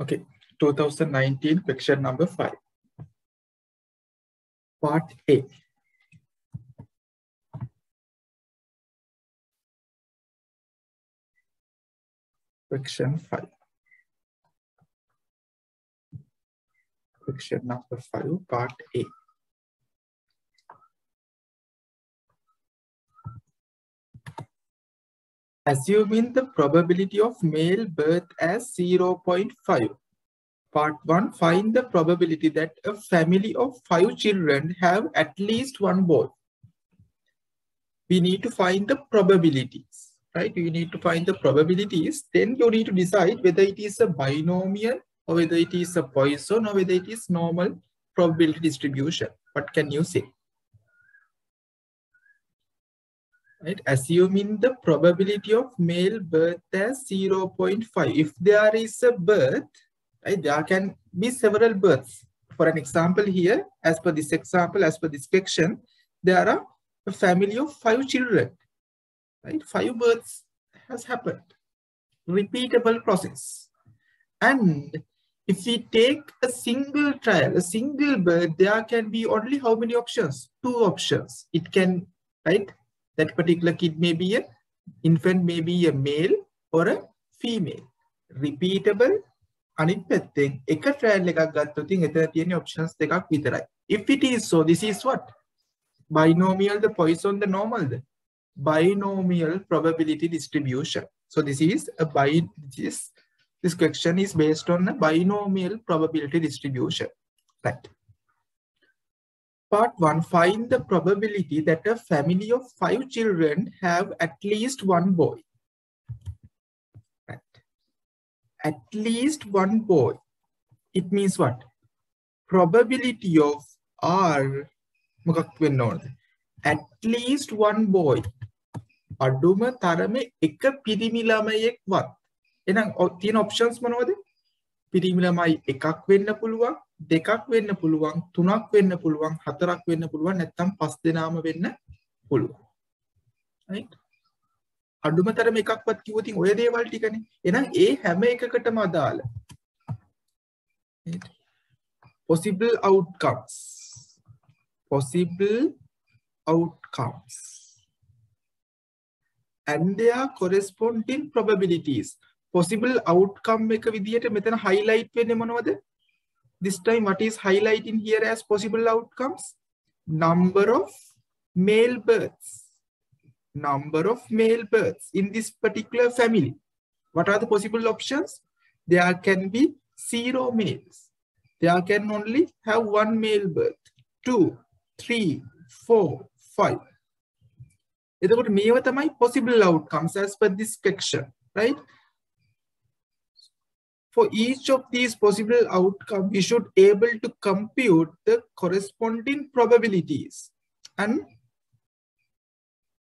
Okay, 2019 question number 5. Part A. Question 5. Question number 5, part A. Assuming the probability of male birth as 0.5. Part 1. Find the probability that a family of 5 children have at least one boy. We need to find the probabilities, right? You need to find the probabilities. Then you need to decide whether it is a binomial or whether it is a Poisson or whether it is normal probability distribution. What can you say? Right? Assuming the probability of male birth as 0.5 if there is a birth right there can be several births. For an example here as per this example as per this question there are a family of five children right? Five births has happened. Repeatable process. And if we take a single trial a single birth there can be only how many options? Two options. It can right that particular kid may be a infant may be a male or a female repeatable අනිත් පැත්තෙන් එක trial එකක් ගත්තොත් එතන තියෙන options දෙකක් විතරයි if it is so this is what binomial the poisson the normal the binomial probability distribution so this is a bi this this question is based on a binomial probability distribution right Part 1. Find the probability that a family of five children have at least one boy. Right. At least one boy. It means what? Probability of R at least one boy. අඩුම තරම එක පිරිමි ළමයෙක්වත්. එහෙනම් තියෙන options මොනවද? පිරිමි ළමයි එකක් වෙන්න පුළුවන්, දෙකක් වෙන්න පුළුවන් තුනක් වෙන්න පුළුවන් හතරක් වෙන්න පුළුවන් නැත්තම් පස් දෙනාම වෙන්න පුළුවන්. අඩුමතරම එකක්වත් කිව්වොතින් ඔය දේවල් ටිකනේ. එහෙනම් ඒ හැම එකකටම අදාළ. Possible outcomes. Possible outcomes. And their corresponding probabilities. Possible outcome එක විදිහට මෙතන highlight වෙන්නේ මොනවද? this time what is highlighting here as possible outcomes number of male births number of male births in this particular family what are the possible options there can be zero males there can only have one male birth two three four five එතකොට මේව තමයි possible outcomes as per this section right for each of these possible outcomes, we should able to compute the corresponding probabilities. And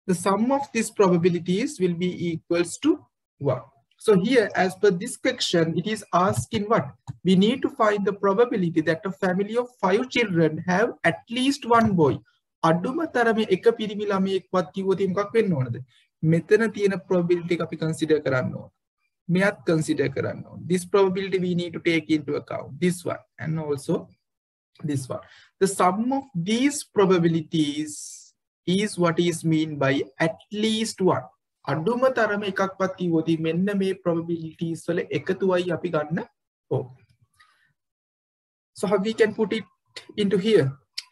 the sum of these probabilities will be equals to 1. So here, as per this question, it is asking what? We need to find the probability that a family of five children have at least one boy. අඩුම තරම එක පිරිමි ළමයෙක්වත් කිව්වොත් මොකක් වෙන්න ඕනද? මෙතන තියෙන probability එක අපි consider කරන්න ඕන. මෙයත් consider කරන්න ඕන. This probability we need to take into account. This one and also this one. The sum of these probabilities is what is mean by at least one. අඩුම තරම එකක්වත් කිව්වොත් මෙන්න මේ probabilities වල එකතුවයි අපි ගන්න ඕන. So how we can put it into here?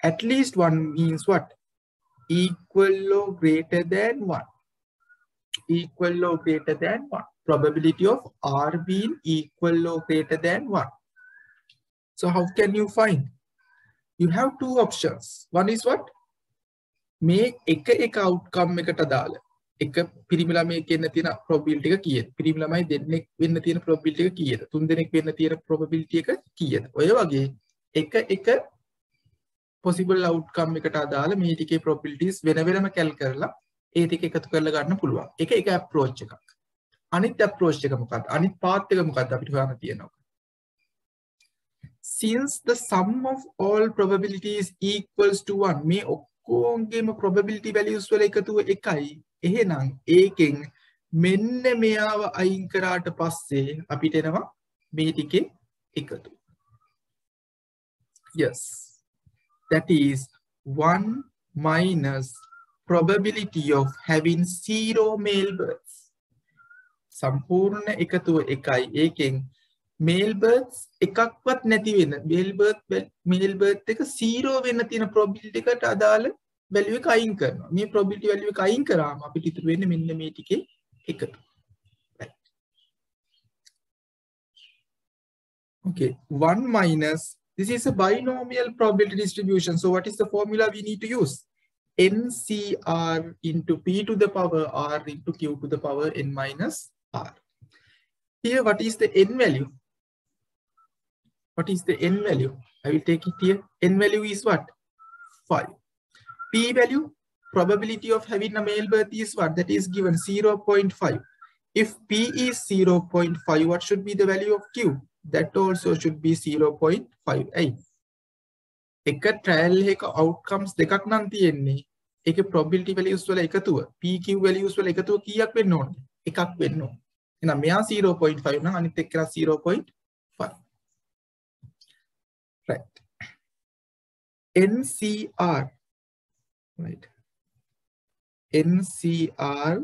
At least one means what? Equal or greater than one. Equal or greater than one Probability of R being equal or greater than 1. So how can you find? You have two options. One is what? මේ එක එක outcome එකට අදාළ එක පිරිමි ළමයෙක් වෙන්න තියෙන probability එක කීයද? පිරිමි ළමයි දෙන්නෙක් වෙන්න තියෙන probability එක කීයද? තුන් දෙනෙක් වෙන්න තියෙන probability එක කීයද? ඔය වගේ එක එක possible outcome එකට අදාළ මේ ටිකේ probabilities වෙන වෙනම කැල් කරලා ඒ ටික එකතු කරලා ගන්න පුළුවන්. එක එක approach එකක්. අනිත් approach එක මොකක්ද? අනිත් path එක මොකක්ද අපිට හොයන්න තියෙනවා. Since the sum of all probabilities equals to 1 මේ ඔක්කොන්ගේම probability values වල එකතුව එකයි. එහෙනම් ඒකෙන් මෙන්න මෙයාව අයින් කරාට පස්සේ අපිට එනවා මේ ටිකේ එකතු. Yes, that is 1 minus probability of having zero male births. සම්පූර්ණ එකතුව එකයි. ඒකෙන් මේල් බර්ත්ස් එකක්වත් නැති වෙන. බෙල් බර්ත් මේල් බර්ත් එක සීරෝ වෙන්න තියෙන ප්‍රොබිල්ටි එකට අදාළ වැලිුව කයින් කරනවා. මේ ප්‍රොබිටි වැලිුව කයින් කරාම අපිට ඉතුරු වෙන්නේ මෙන්න මේ ටිකේ එකතු. Okay. 1 minus. This is a binomial probability distribution. So what is the formula we need to use? Ncr into p to the power r into q to the power n minus r here what is the n value what is the n value i will take it here n value is what 5 p value probability of having a male birth is what that is given 0 0.5 if p is 0 0.5 what should be the value of q that also should be 0.58 එක trial එක අවුට්කම්ස් දෙකක් නම් තියෙන්නේ ඒක probability values වල එකතුව PQ values වල එකතුව කීයක් වෙන්න ඕනද එකක් වෙන්න ඕන එහෙනම් මෙයා 0.5 නම් අනිත් එක්කලා 0.5 right NCR right NCR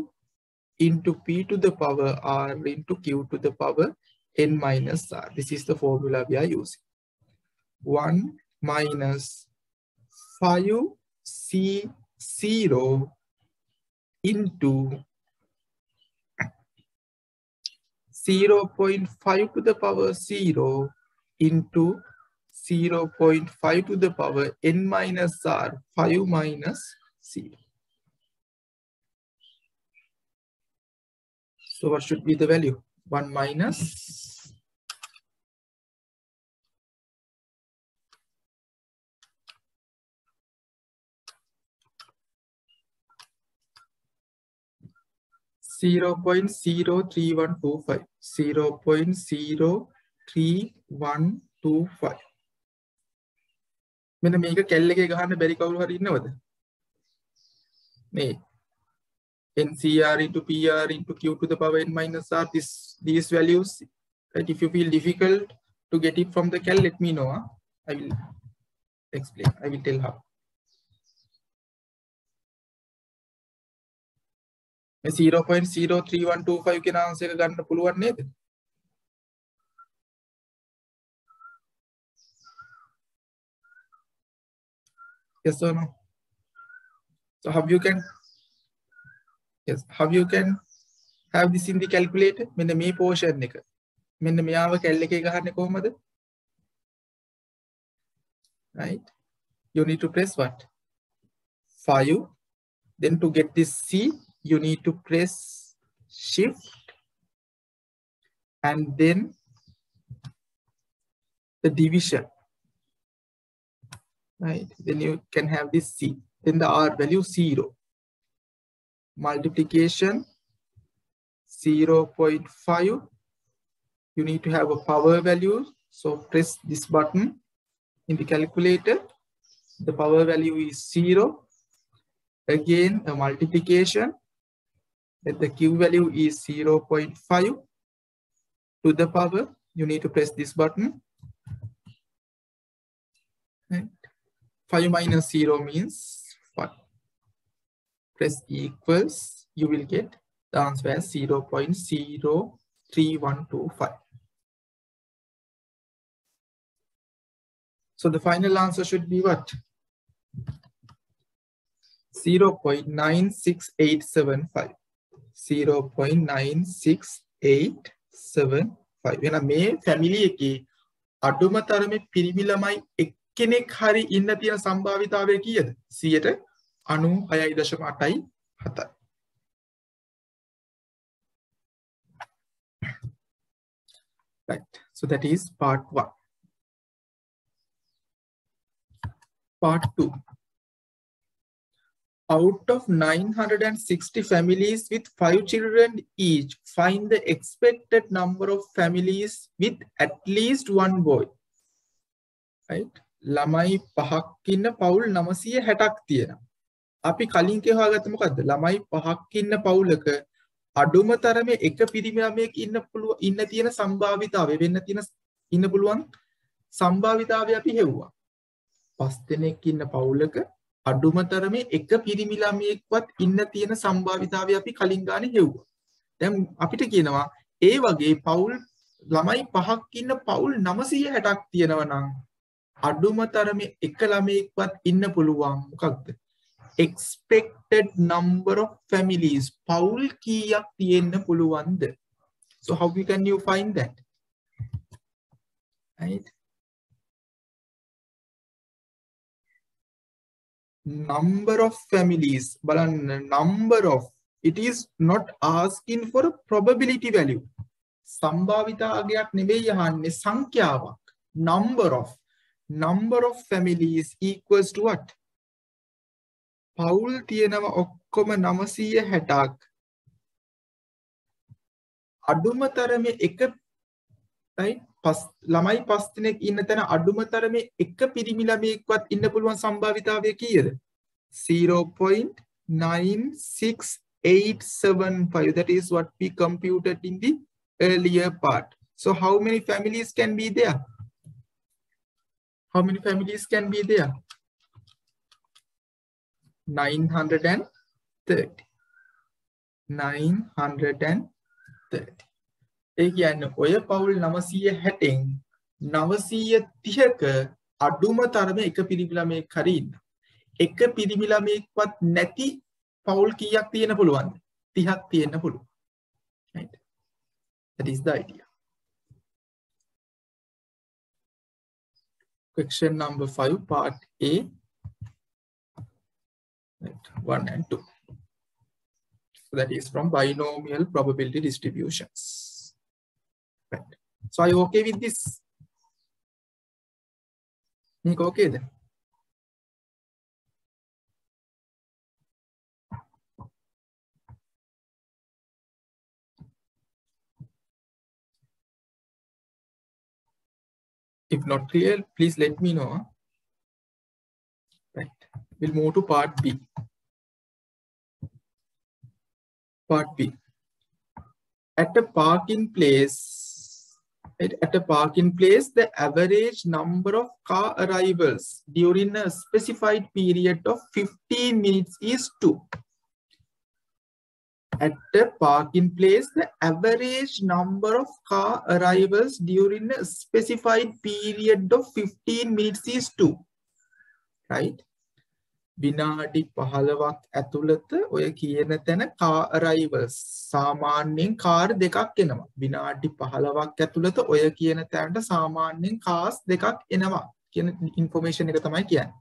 into P to the power R into Q to the power N minus R. This is the formula we are using. 1 minus 5 C 0 into 0 0.5 to the power 0 into 0 0.5 to the power n minus r 5 minus 0. So what should be the value? 1 minus Zero point zero three one two five. Zero point zero three one two five. මෙන්න මේක කැල්ල එකේ ගහන්න බැරි කවුරු හරි ඉන්නවද? මේ ncr into pr into q to the power n minus r this these values right if you feel difficult to get it from the cal let me know huh? i will explain i will tell how මේ 0.03125 කියන answer එක ගන්න පුළුවන් නේද? Yes or no? So how you can yes how you can have this in the calculator? මෙන්න මේ portion එක. මෙන්න මෙයාව කැල් එකේ ගහන්නේ කොහොමද? Right. You need to press what? 5 then to get this c you need to press shift and then the division right? Then you can have this c. Then the r value 0 multiplication 0.5 you need to have a power value. So press this button in the calculator. The power value is 0 again a multiplication that the q value is 0.5 to the power. You need to press this button. Right? 5 minus 0 means what? Press equals you will get the answer as 0 0.03125 so the final answer should be what? 0.96875 0.96875 වෙන මේ family එකේ අඩුම තරමේ පිරිමි ළමයි එක්කෙනෙක් හරි ඉන්න තියෙන සම්භාවිතාවය කීයද? 96.8යි 7යි right. So that is part 1 part 2 out of 960 families with five children each, find the expected number of families with at least one boy. Right? ළමයි පහක් ඉන්න පවුල් 960ක් තියෙනවා. අපි කලින් කියවගත්ත මොකද්ද? ළමයි පහක් ඉන්න පවුලක අඩුම තරමේ එක පිරිමි ළමයෙක් ඉන්න පුළුව ඉන්න තියෙන සම්භාවිතාවය වෙන්න තියෙන ඉන්න පුළුවන් සම්භාවිතාවය අපි හෙව්වා. පස් දෙනෙක් ඉන්න පවුලක අඩුම තරමේ එක පිරිමි ළමයෙක්වත් ඉන්න තියෙන සම්භාවිතාවය අපි කලින් ගානේ හෙව්වා. දැන් අපිට කියනවා ඒ වගේ පවුල් ළමයි පහක් ඉන්න පවුල් 960ක් තියෙනවා නම් අඩුම තරමේ එක ළමයෙක්වත් ඉන්න පුළුවන් මොකක්ද? expected number of families පවුල් කීයක් තියෙන්න පුළුවන්ද? So how can you find that? Right? Number of families බලන්න number of it is not asking for a probability value. සම්භාවිතාවයක් නෙවෙයි අහන්නේ සංඛ්‍යාවක්. Number of. Number of families equals to what? පවුල් තියෙනවා ඔක්කොම 960ක් අඩුම තරමේ එක right? පස් ළමයි පස් දෙනෙක් ඉන්න තැන අඩුම තරමේ එක පිරිමි ළමයෙක්වත් ඉන්න පුළුවන් සම්භාවිතාවය කීයද? 0.96875 that is what we computed in the earlier part. So how many families can be there? How many families can be there? 930 930 ඒ කියන්න ඔය පවුල් නවසීය හැටෙන් නවසීය තිහක අඩුම තරම එක පිරිමිලමේ කරීන්න. එක පිරිමිලමෙක්වත් නැති පවුල් කීයක් තියෙන පුළුවන්ද තිහක් තියෙන්න පුළුව. That is the idea. Question number five, part A. Right, one and two. So that is from binomial probability distributions. So are you okay with this? Nick, okay then? If not clear, please let me know. Right. We'll move to part B. Part B. At a parking place, at a parking place, the average number of car arrivals during a specified period of 15 minutes is 2. At the parking place, the average number of car arrivals during a specified period of 15 minutes is 2. Right? විනාඩි පහළවක් ඇතුළත ඔය කියන තැන කාරයිවල්ස් සාමාන්‍යයෙන් car දෙකක් එනවා. විනාඩි පහළවක් ඇතුළත ඔය කියන තැන්ට සාමාන්‍යයෙන් කාස් දෙකක් එනවා කියන ඉන්ෆෝමේෂන් එක තමයි කියන්න.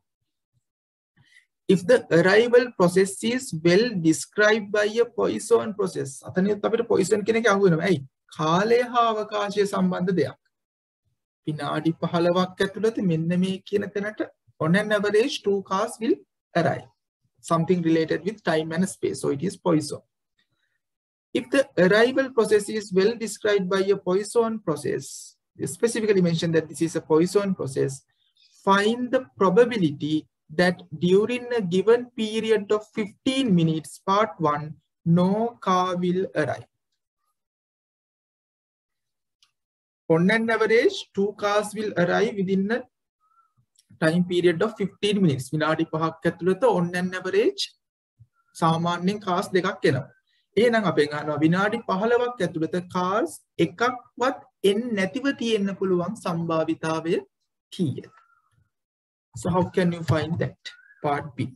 If the arrival process is well described by a Poisson process අතනියත් අපිට Poisson කෙනෙක් අහුවෙනවා. ඇයි? කාලය හා අවකාශය සම්බන්ධ දෙයක්. විනාඩි 15ක් ඇතුළත මෙන්න මේ කියන තැනට on an average two cars will arrive. Something related with time and space. So it is Poisson. If the arrival process is well described by a Poisson process, specifically mentioned that this is a Poisson process, find the probability that during a given period of 15 minutes, part 1, no car will arrive. On an average, two cars will arrive within a time period of 15 minutes විනාඩි 5ක් ඇතුළත on an average සාමාන්‍යයෙන් cars දෙකක් එනවා. එහෙනම් අපෙන් අහනවා විනාඩි 15ක් ඇතුළත cars එකක්වත් එන්නේ නැතිව තියෙන්න පුළුවන් සම්භාවිතාවය කීයද? So how can you find that? Part B.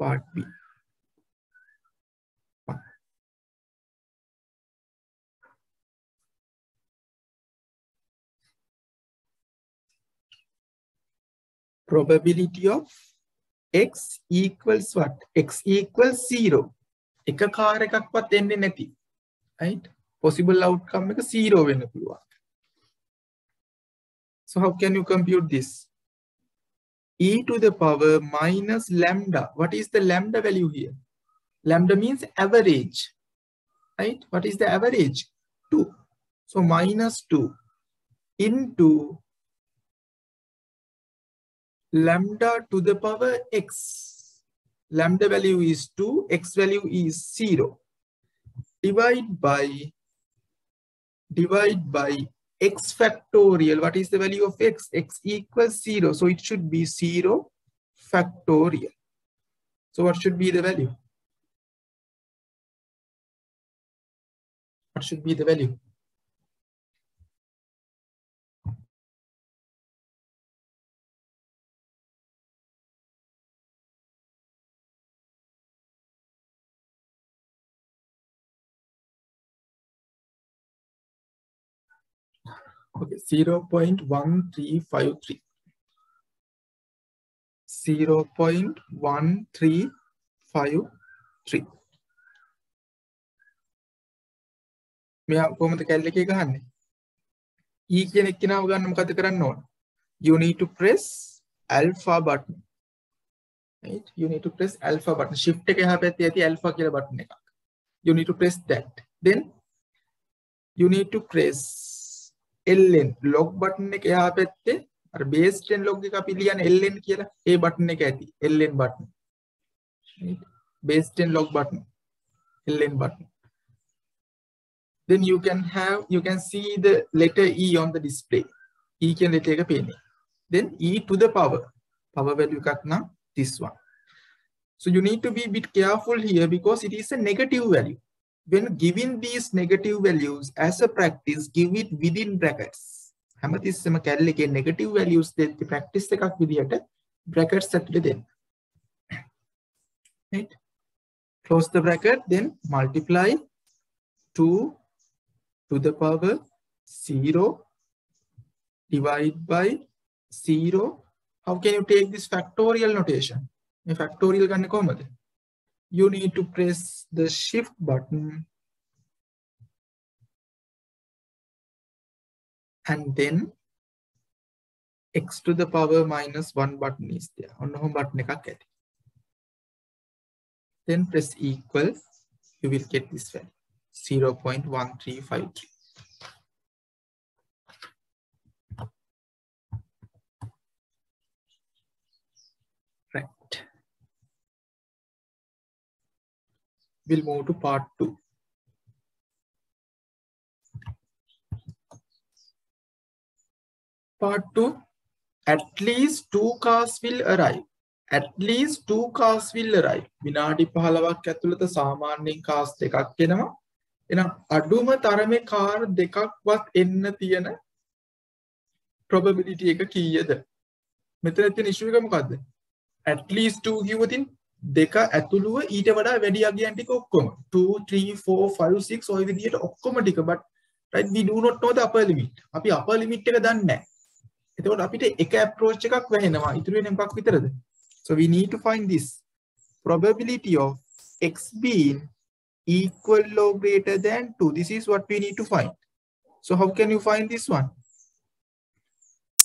Part B. probability of x equals what? x equals 0. එක කාර එකක්වත් එන්නේ නැති. right? possible outcome එක 0 වෙන්න පුළුවන්. So how can you compute this? e to the power minus lambda. What is the lambda value here? Lambda means average. Right? What is the average? 2. So minus 2 into lambda to the power x. Lambda value is 2, x value is 0. Divide by divide by x factorial. What is the value of x? x equals 0. So it should be 0 factorial. So what should be the value? What should be the value? Okay, 0 0.1353. 0 0.1353. මෙයා කොහොමද කැල්ල එකේ ගහන්නේ? E කියන එක්කිනාව ගන්න මොකද කරන්න ඕන? You need to press alpha button. Right? You need to press alpha button. Shift එක එහා පැත්තේ ඇති alpha කියලා button එකක්. You need to press that. Then you need to press LN log button එක එහා පැත්තේ අර base 10 log එක අපි ලියන LN කියලා ඒ button එක ඇති LN button right base 10 log button LN button then you can have you can see the letter E on the display E කියන letter එක පේන්නේ then E to the power power value එකක් නම් this one so you need to be a bit careful here because it is a negative value when giving these negative values as a practice, give it within brackets. හැමතිස්සම කැල්ල එකේ negative values දෙද්දි practice එකක් විදිහට brackets ඇතුලේ දෙන්න. Right? Close the bracket, then multiply 2 to the power 0 divide by 0. How can you take this factorial notation? මේ factorial ගන්න කොහමද? you need to press the shift button and then x to the power minus 1 button is there. On home button Then press equal, you will get this value 0 0.1353. we'll move to part two. Part two, at least two cars will arrive. At least two cars will arrive. විනාඩි 15ක් ඇතුළත සාමාන්‍යයෙන් කාස් දෙකක් එනවා. එහෙනම් අඩුම තරමේ car දෙකක්වත් එන්න තියෙන probability එක කීයද? මෙතන තියෙන issue එක මොකද්ද? at least 2 කිව්වොතින් දෙක ඇතුළුව ඊට වඩා වැඩි අගයන් ටික ඔක්කොම 2 3 4 5 6 ඔය විදිහට ඔක්කොම ටික but right we do not know the upper limit අපි upper limit එක දන්නේ නැහැ එතකොට අපිට එක approach එකක් වැහෙනවා ඉතුරු වෙන මොකක් විතරද so we need to find this probability of x being equal or greater than 2 this is what we need to find so how can you find this one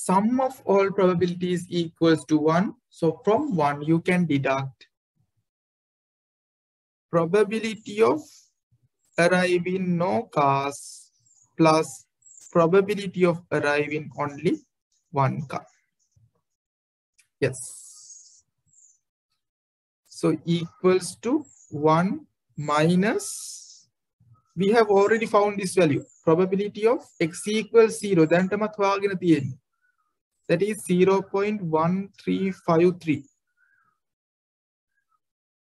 sum of all probabilities equals to 1 so from 1 you can deduct probability of arriving no cars plus probability of arriving only one car. Yes. So equals to 1 minus, we have already found this value, probability of x equals 0. That is 0 0.1353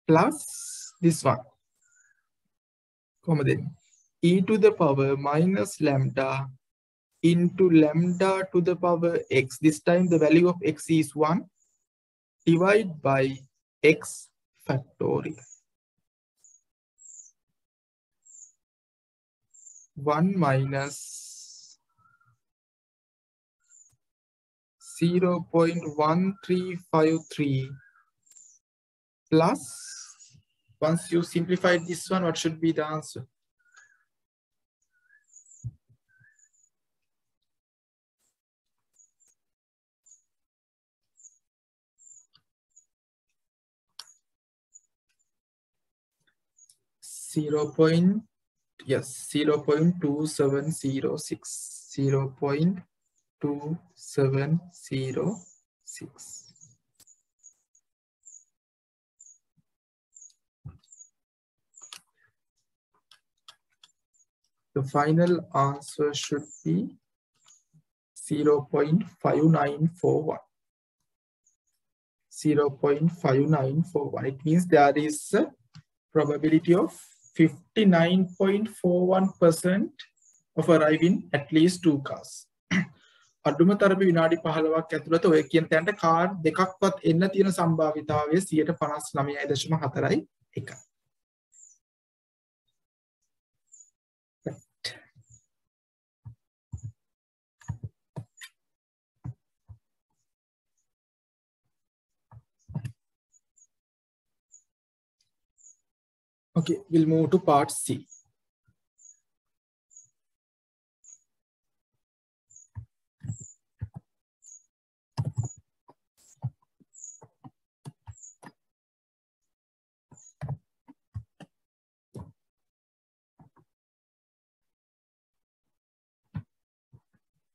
plus this one. Comma then e to the power minus lambda into lambda to the power x. This time the value of x is 1 divide by x factorial. 1 minus 0 0.1353 plus once you simplify this one, what should be the answer? Zero point, yes, zero point two seven zero six, zero point two seven zero six. The final answer should be 0.5941. 0.5941. It means there is a probability of 59.41% of arriving at least two cars. අඩුම තරම විනාඩි 15ක් ඇතුළත ඔය කියන තැනට car දෙකක්වත් එන්න තියෙන සම්භාවිතාවය 159.4යි එකයි. Okay, we'll move to part C.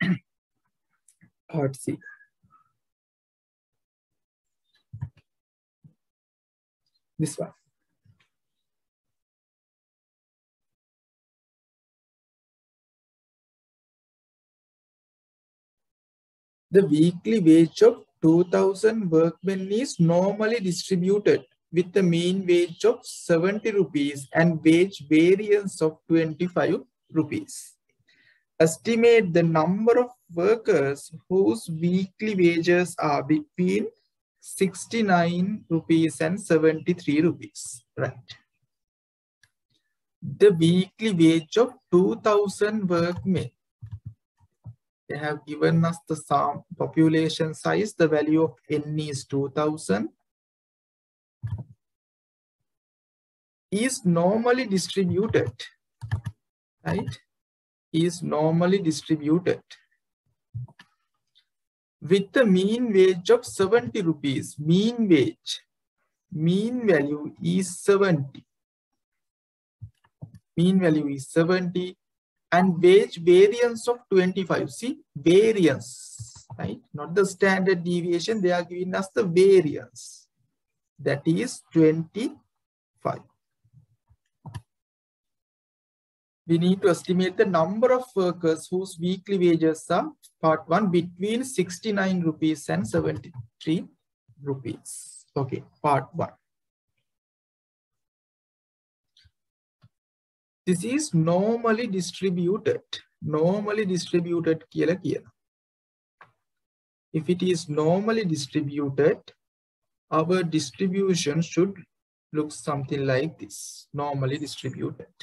part C. This one. The weekly wage of 2000 workmen is normally distributed with the mean wage of 70 rupees and wage variance of 25 rupees. Estimate the number of workers whose weekly wages are between 69 rupees and 73 rupees. Right. The weekly wage of 2000 workmen they have given us the sum population size. The value of n is 2000. Is normally distributed, right? Is normally distributed with the mean wage of 70 rupees. Mean wage, mean value is 70. Mean value is 70 and wage variance of 25. See, variance, right? Not the standard deviation. They are giving us the variance. That is 25. We need to estimate the number of workers whose weekly wages are part one between 69 rupees and 73 rupees. Okay, part one. this is normally distributed normally distributed කියලා කියන if it is normally distributed our distribution should look something like this normally distributed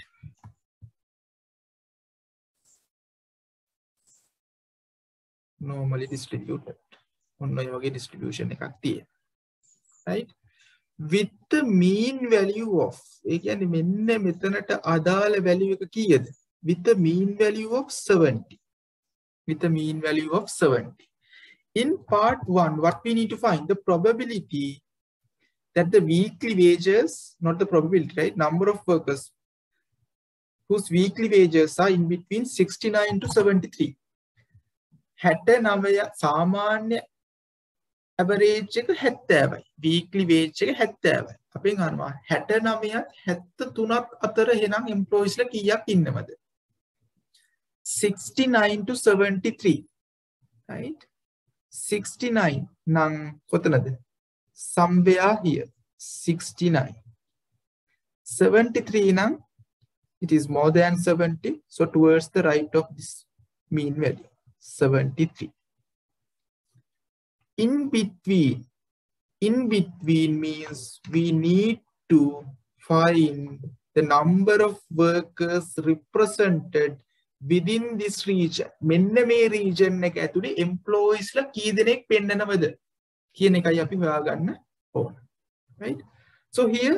normally distributed ඔන්න ඔය වගේ distribution එකක් තියෙනවා right with the mean value of ඒ කියන්නේ මෙන්න මෙතනට අදාළ value එක කීයද with the mean value of 70 with the mean value of 70 in part 1 what we need to find the probability that the weekly wages not the probability right number of workers whose weekly wages are in between 69 to 73 69 සාමාන්‍ය average එක 70යි. Weekly wage එක 70යි. අපෙන් අහනවා 69ත් 73ත් අතර එහෙනම් එම්ප්ලොයිස්ලා කීයක් ඉන්නවද? 69 to 73. right? 69 නම් කොතනද? somewhere here. 69. 73 නම් it is more than 70 so towards the right of this mean value 73 in between in between means we need to find the number of workers represented within this region මෙන්න මේ region එක ඇතුලේ employees ලා කී දෙනෙක් පෙන්නනවද කියන එකයි අපි හොයාගන්න ඕන right so here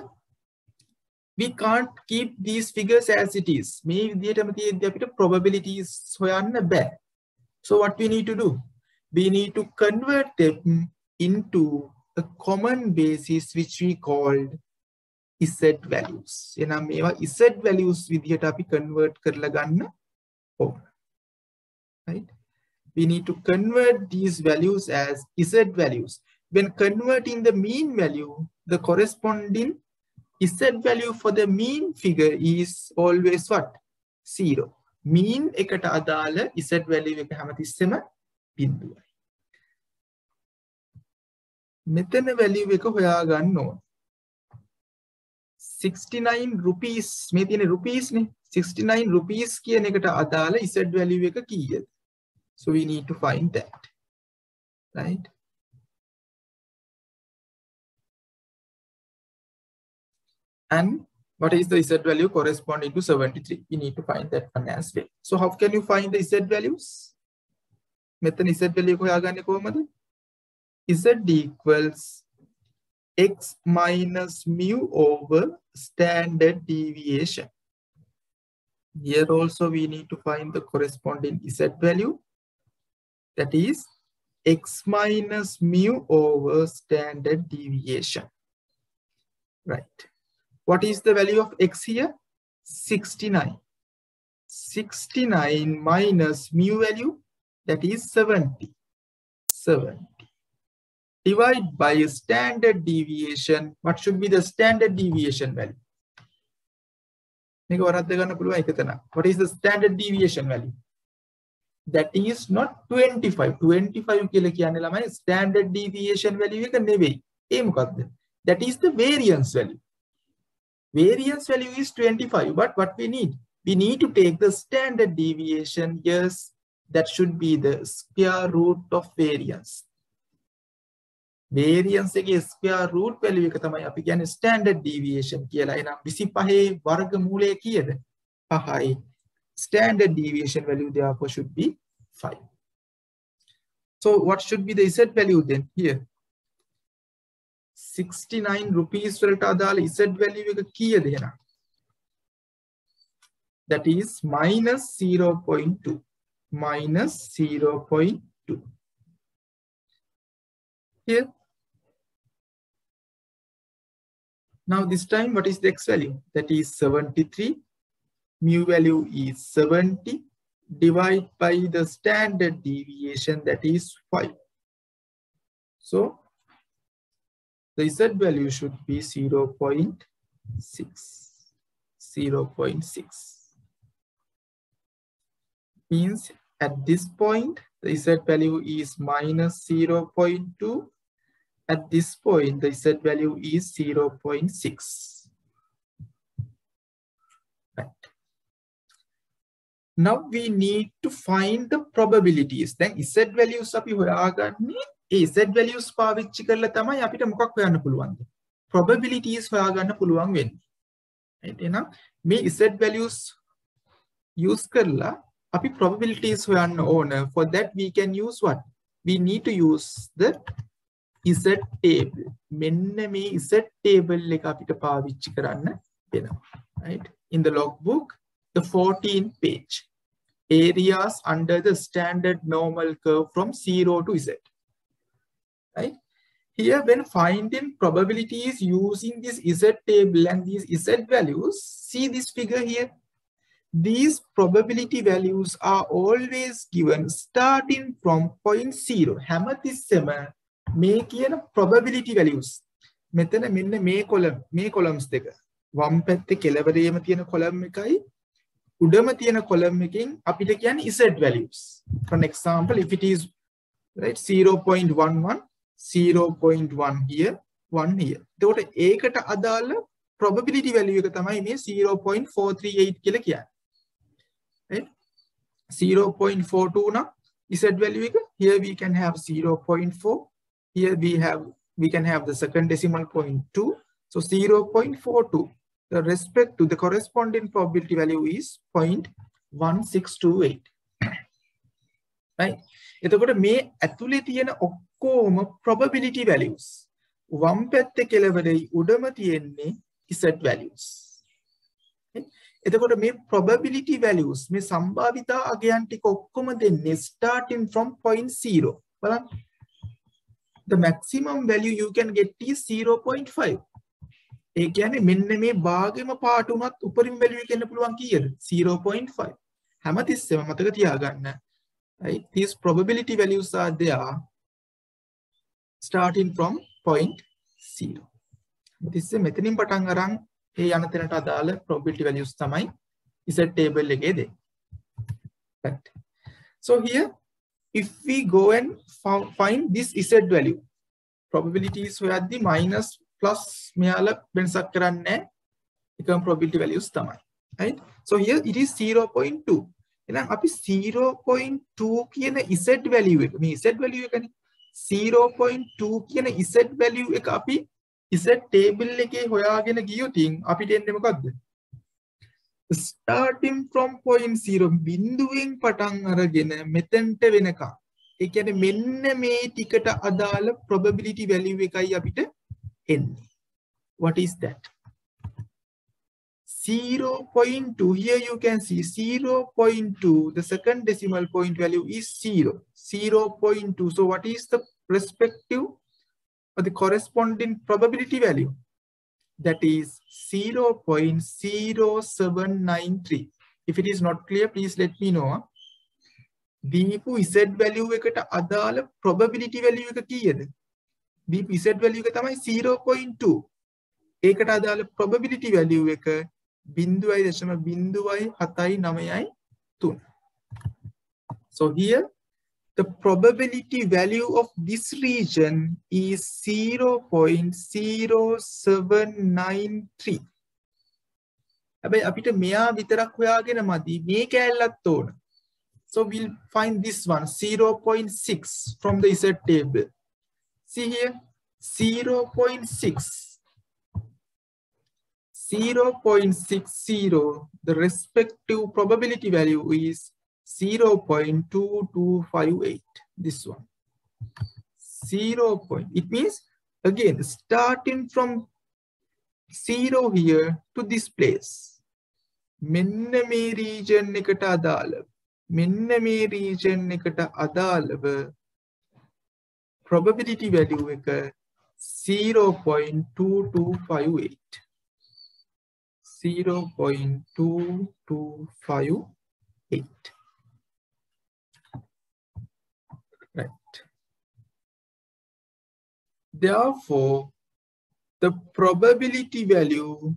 we can't keep these figures as it is මේ විදිහටම තියෙද්දි අපිට probabilities හොයන්න බෑ so what we need to do we need to convert them into a common basis which we called Z values. එහෙනම් මේවා Z values විදිහට අපි convert කරලා ගන්න ඕන. Right? We need to convert these values as Z values. When converting the mean value, the corresponding Z value for the mean figure is always what? Zero. Mean එකට අදාළ ඉසට් වැලිය එක හැමතිස්සෙම බිඳුවයි. මෙතන වැලිය එක හොයාගන්න ඕන. 69 රුපීස් මේ තියෙන රුපීස්නේ 69 රුපීස් කියන එකට අදාළ ඉසට් වැලිය එක කීයද? So we need to find that. Right? And what is the Z value corresponding to 73? We need to find that one as well. So how can you find the Z values? මෙතන Z value එක හොයාගන්නේ කොහොමද? Z equals x minus mu over standard deviation. Here also we need to find the corresponding Z value. That is x minus mu over standard deviation. Right. What is the value of x here? 69. 69 minus mu value, that is 70. 70. Divide by a standard deviation. What should be the standard deviation value? What is the standard deviation value? That is not 25. 25 standard deviation value That is the variance value variance value is 25 but what we need we need to take the standard deviation yes that should be the square root of variance variance එකේ square root value එක තමයි අපි කියන්නේ standard deviation කියලා. එහෙනම් 25 වර්ගමූලය කීයද? 5යි. Standard deviation value therefore should be 5. So what should be the Z value then here? 69 rupees වලට අදාළ Z value එක කීයද එහෙනම්? That is minus 0.2. Minus 0.2. Here. Now this time what is the X value? That is 73. Mu value is 70. Divide by the standard deviation that is 5. So the Z value should be 0 0.6. 0 0.6 means at this point the Z value is minus 0 0.2 at this point the Z value is 0 0.6 right now we need to find the probabilities then Z values අපි හොයාගන්නේ ඒ Z values පාවිච්චි කරලා තමයි අපිට මොකක් හොයන්න පුළුවන්ද? probabilities හොයාගන්න පුළුවන් වෙන්නේ. right එහෙනම් මේ Z values use කරලා අපි probabilities හොයන්න ඕන. for that we can use what? we need to use the Z table. මෙන්න මේ Z table එක අපිට පාවිච්චි කරන්න වෙනවා. right in the logbook the 14th page areas under the standard normal curve from 0 to Z right? Here, when finding probabilities using this Z table and these Z values, see this figure here. These probability values are always given starting from point zero. හැමතිස්සෙම මේ කියන probability values. මෙතන මෙන්න මේ column මේ columns දෙක. වම් පැත්තේ කෙළවරේම තියෙන කොලම් එකයි උඩම තියෙන කොලම් එකෙන් අපිට කියන්නේ Z values. For an example, if it is right 0.11 0.1 here 1 here එතකොට ඒකට අදාළ probability value එක තමයි මේ 0.438 කියලා කියන්නේ right 0.42 නම් z value එක here we can have 0.4 here we have we can have the second decimal point 2 so 0.42 the respect to the corresponding probability value is 0.1628 right එතකොට මේ ඇතුලේ තියෙන ඔක්කොම probability values වම් පැත්තේ කෙළවරේ උඩම තියෙන්නේ z values එතකොට මේ probability values මේ සම්භාවිතා අගයන් ටික ඔක්කොම දෙන්නේ starting from point 0 බලන්න. The maximum value you can get is 0.5 ඒ කියන්නේ මෙන්න මේ භාගෙම පාට උනත් උපරිම value එක එන්න පුළුවන් කීයද? 0.5 හැමතිස්සෙම මතක තියාගන්න. right? These probability values are there starting from point zero. තිස්සේ මෙතනින් පටන් අරන් ඒ යන තැනට අදාළ probability values තමයි Z table එකේ දෙන්නේ. Right. So here, if we go and find this Z value, probabilities the minus plus මෙයාලා වෙනසක් කරන්නේ එකම probability values තමයි. Right? So here it is 0.2. එහෙනම් අපි 0.2 කියන Z value එක මේ Z value එකනේ 0.2 කියන Z value එක අපි Z table එකේ හොයාගෙන ගියොත් අපිට එන්නේ මොකක්ද? starting from point 0 බිඳුවෙන් පටන් අරගෙන මෙතෙන්ට වෙනකම් ඒ කියන්නේ මෙන්න මේ ටිකට අදාළ probability value එකයි අපිට එන්නේ. What is that? 0.2 here you can see 0.2 the second decimal point value is 0 0.2 so what is the respective or the corresponding probability value that is 0.0793 if it is not clear please let me know දීපු z value එකට අදාළ probability value එක කීයද? දීපු z value එක තමයි 0.2 ඒකට අදාළ probability value එක බිඳුවයි දශම බිඳුවයි හතයි නමයයි තුන්. So here the probability value of this region is 0.0793. හැබැයි අපිට මෙයා විතරක් හොයාගෙන මදි මේ කෑල්ලත් ඕන. So we'll find this one 0.6 from the Z table. See here 0.6 0.60, the respective probability value is 0.2258. This one. 0. Point. It means, again, starting from 0 here to this place. මෙන්න මේ region එකට අදාළව මෙන්න මේ region එකට අදාළව probability value එක 0.2258 0.2258. Therefore, the probability value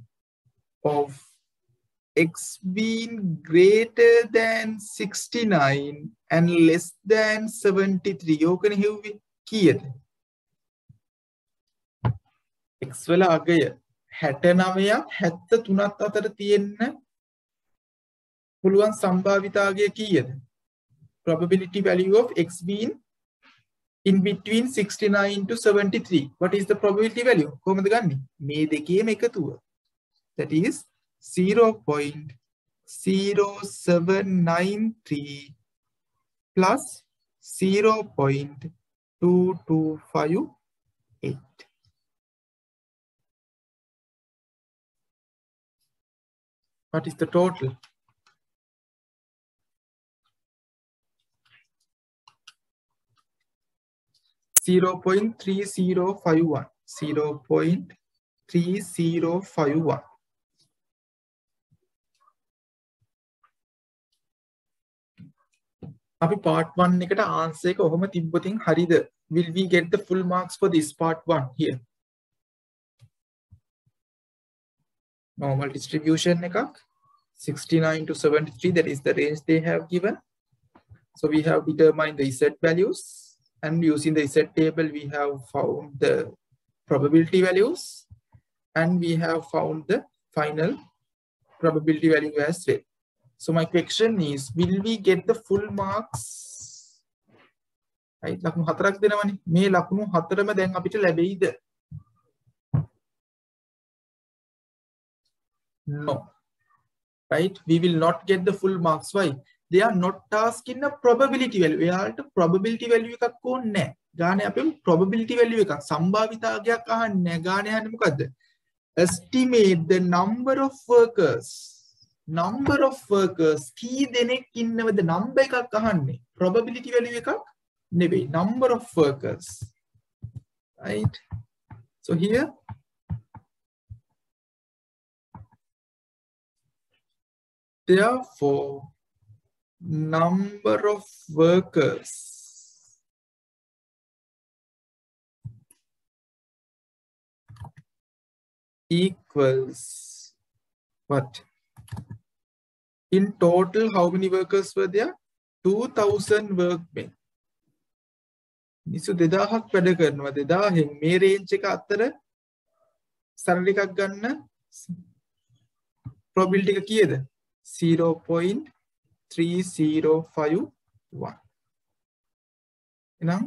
of x being greater than 69 and less than 73 ඕකන හෙව්වේ කීයද? x වල අගය හැටනවයක් හැත්ත තුනත් අතර තියෙන්න පුළුවන් සම්භාවිතාගය කීයද? Probability value of x being in between 69 to 73 what is the probability value කොහොමද ගන්නේ මේ දෙකේම එකතුව that is 0.0793 plus 0.2258 What is the total? 0 0.3051. 0.3051. අපි part 1 එකට answer එක ඔහොම තිබ්බොතින් හරිද? Will we get the full marks for this part 1 here? Normal distribution එකක් 69 to 73 that is the range they have given. So we have determined the Z values. and using the z table we have found the probability values and we have found the final probability value as well so my question is will we get the full marks right ලකුණු හතරක් දෙනවනේ මේ ලකුණු හතරම දැන් අපිට ලැබෙයිද No, right? We will not get the full marks. Why? They are not asking a probability value. එයාට probability value එකක් ඕනේ නැහැ. ගානේ අපෙන් probability value එකක් සම්භාවිතාවයක් අහන්නේ ගානේ අහන්නේ මොකද්ද? Estimate the number of workers. Number of workers කී දෙනෙක් ඉන්නවද number එකක් අහන්නේ. probability value එකක් නෙවෙයි. Number of workers. Right? So here Therefore, number of workers. Equals what? In total, how many workers were there? 2000 workmen. මිනිස්සු 2000ක් වැඩ කරනවා. 2000න් මේ රේන්ජ් එක අතර සරල එකක් ගන්න. Probability එක කීයද? 0.3051 එහෙනම්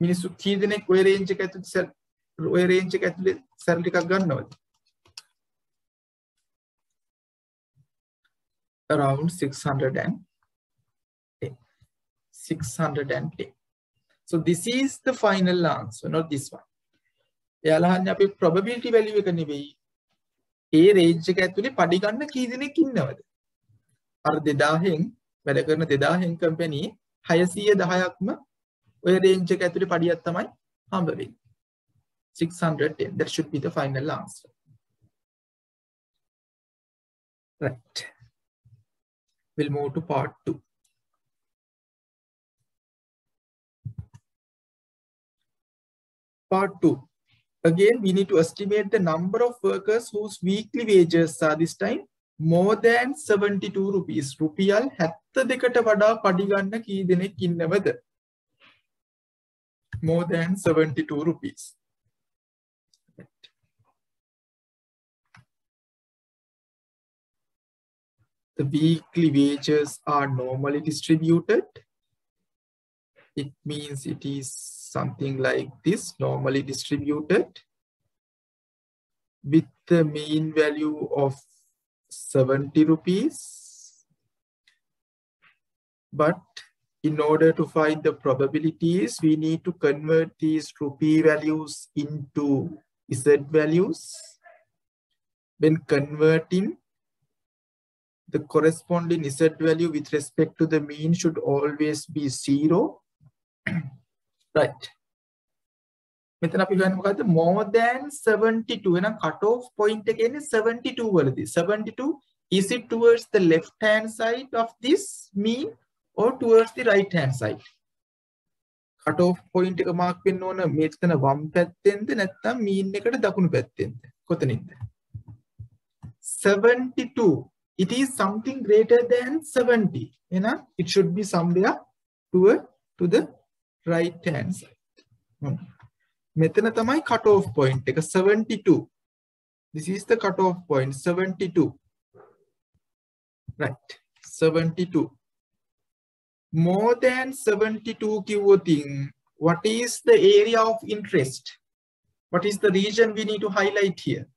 මිනිස්සු කී දෙනෙක් ඔය රේන්ජ් එක ඇතුළේ ඔය රේන්ජ් එක ඇතුළේ සරල එකක් ගන්නවද? Around 610 610 so this is the final answer not this one. එයාලහන්න අපි probability value එක නෙවෙයි. ඒ රේන්ජ් එක ඇතුලේ පඩි ගන්න කී දෙනෙක් ඉන්නවද? අර 2000න් වැඩ කරන 2000න් කම්පැනි 610ක්ම ඔය රේන්ජ් එක ඇතුලේ පඩියක් තමයි හම්බ වෙන්නේ 610 that should be the final answer right we'll move to part 2 part 2 again we need to estimate the number of workers whose weekly wages are this time more than 72 rupees රුපියල් 72කට වඩා පඩි ගන්න කී දෙනෙක් ඉන්නවද more than 72 rupees the weekly wages are normally distributed it means it is something like this, normally distributed with the mean value of 70 rupees. But in order to find the probabilities, we need to convert these rupee values into Z values. When converting, the corresponding Z value with respect to the mean should always be zero right මෙතන අපි ගන්න මොකද්ද? More than 72 එහෙනම් cut off point එක එන්නේ 72 වලදී. 72 is it towards the left hand side of this mean or towards the right hand side? cut off point එක mark වෙන්න ඕන මෙතන වම් පැත්තෙන්ද නැත්නම් mean එකට දකුණු පැත්තෙන්ද? කොතනින්ද? 72 it is something greater than 70 එහෙනම් it should be somewhere toward to the right hand side. මෙතන තමයි cut off point එක 72. This is the cut off point 72. Right. 72. More than 72 කිව්වොතින් what is the area of interest? What is the region we need to highlight here?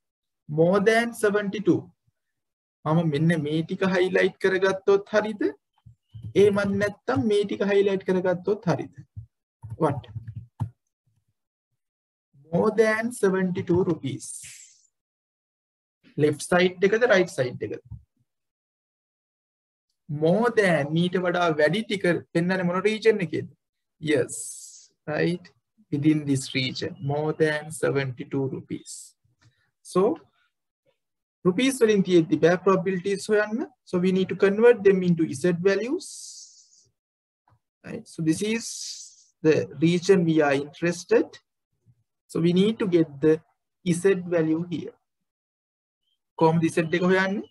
More than 72. මම මෙන්න මේ ටික highlight කරගත්තොත් හරිද? එහෙම නැත්නම් මේ ටික highlight කරගත්තොත් හරිද? what? More than 72 rupees. Left side එකද right side එකද? More than මීට වඩා වැඩි ටික පෙන්වන්නේ මොන region එකේද? Yes, right. Within this region, more than 72 rupees. So, rupees වලින් තියෙද්දි bad probabilities හොයන්න. So we need to convert them into Z values. Right. So this is the region we are interested. So we need to get the Z value here. කොහොමද Z එක හොයන්නේ?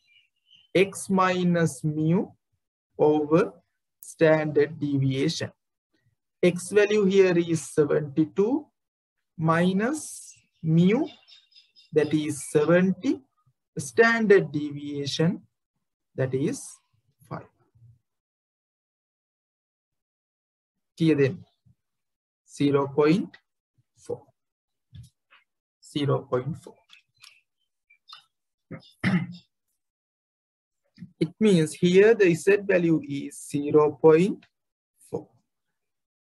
x minus mu over standard deviation. x value here is 72 minus mu that is 70 standard deviation that is 5. Here then 0 0.4. 0 0.4. it means here the Z value is 0 0.4.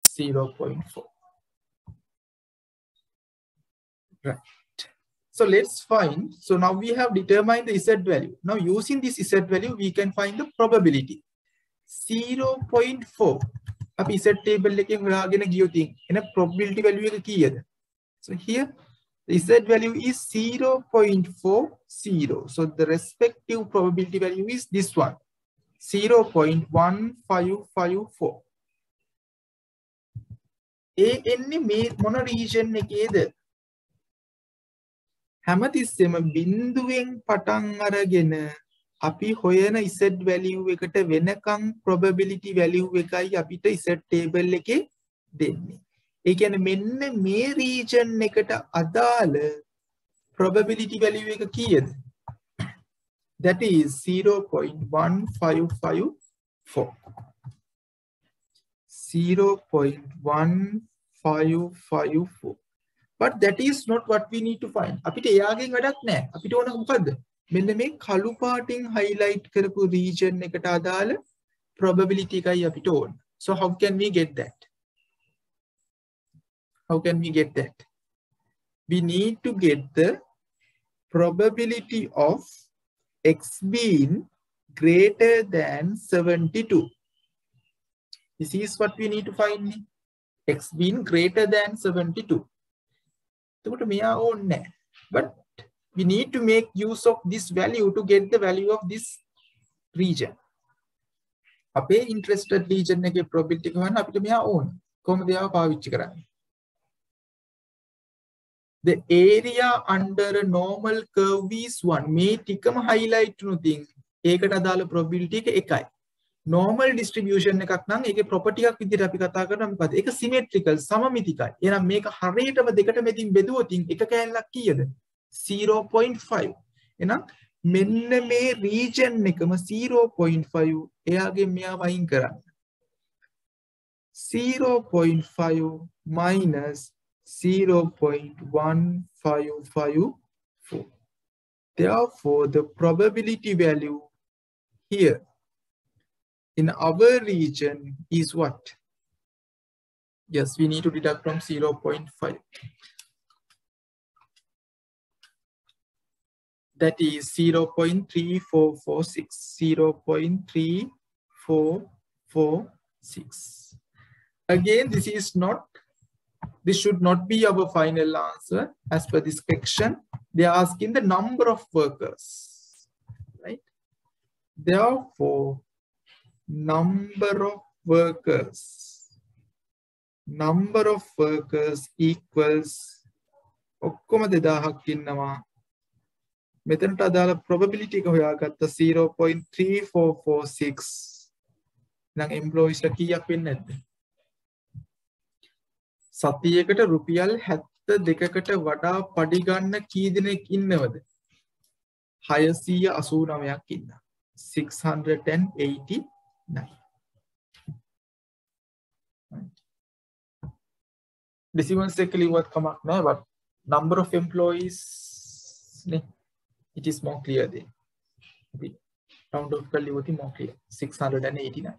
0 0.4. Right. So let's find, so now we have determined the Z value. Now using this Z value, we can find the probability. 0 0.4 අපි set table එකෙන් හොයාගෙන ගියොත් එන probability value එක කීයද? So here the z value is 0.40. So the respective probability value is this one 0.1554. ඒ එන්නේ මේ මොන region එකේද? හැමතිස්සෙම බිඳුවෙන් පටන් අරගෙන අපි හොයන Z value එකට වෙනකම් probability value එකයි අපිට Z table එකේ දෙන්නේ. ඒ කියන්නේ මෙන්න මේ region එකට අදාළ probability value එක කීයද? That is 0.1554. 0.1554. But that is not what we need to find. අපිට එයාගෙන් වැඩක් නැහැ. අපිට ඕන මොකද්ද? මෙන්න මේ කළු පාටින් highlight කරපු region එකට අදාළ probability එකයි අපිට ඕන. So how can we get that? How can we get that? We need to get the probability of x being greater than 72. This is what we need to find. x being greater than 72. එතකොට මෙයා ඕනේ But we need to make use of this value to get the value of this region. අපේ interested region එකේ probability එක හොයන්න අපිට මෙයා ඕන. කොහොමද ඒවා පාවිච්චි කරන්නේ? The area under a normal curve is 1. මේ ටිකම highlight වුණු තින් ඒකට අදාළ probability එක එකයි. normal distribution එකක් නම් ඒකේ property එකක් විදිහට අපි කතා කරනවා මොකද? ඒක symmetrical සමමිතිකයි. එහෙනම් මේක හරියටම දෙකට මෙතින් බෙදුවොත් එක කෑල්ලක් කීයද? 0.5. එහෙනම් මෙන්න මේ region එකම 0.5 එයාගේ මෙයා වයින් කරන්න. 0.5 minus 0.1554. Therefore, the probability value here in our region is what? Yes, we need to deduct from 0.5. That is 0 0.3446. 0.3446. Again, this is not, this should not be our final answer. As per this section, they are asking the number of workers, right? Therefore, number of workers number of workers equals ඔක්කොම 2000ක් ඉන්නවා මෙතනට අදාළ probability එක හොයාගත්ත 0.3446 නම් employees කීයක් වෙන්නේ නැද්ද සතියකට රුපියල් 72කට වඩා පඩි ගන්න කී දෙනෙක් ඉන්නවද 689ක් ඉන්න 680 9. Decimal එකක ලිව්වත් කමක් නැහැ but number of employees නේ it is more clear then. අපි round off කරලා ලිව්වොත් more clear 689.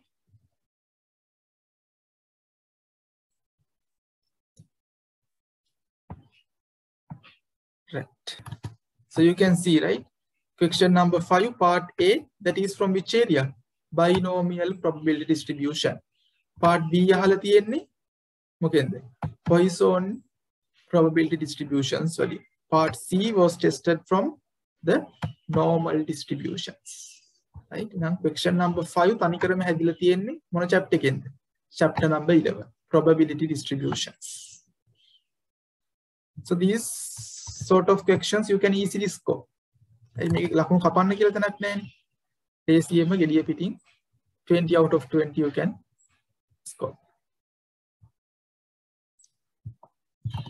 Right. So you can see, right? Question number five, part A, that is from which area? binomial probability distribution. Part B අහලා තියෙන්නේ මොකෙන්ද? Poisson probability distributions වලින්. Part C was tested from the normal distributions. Right? Now question number 5 තනිකරම හැදිලා තියෙන්නේ මොන chapter එකෙන්ද? Chapter number 11 probability distributions. So these sort of questions you can easily score. මේක ලකුණු කපන්න කියලා තැනක් නැහැ. ACM ගෙඩිය පිටින් 20 out of 20 you can score.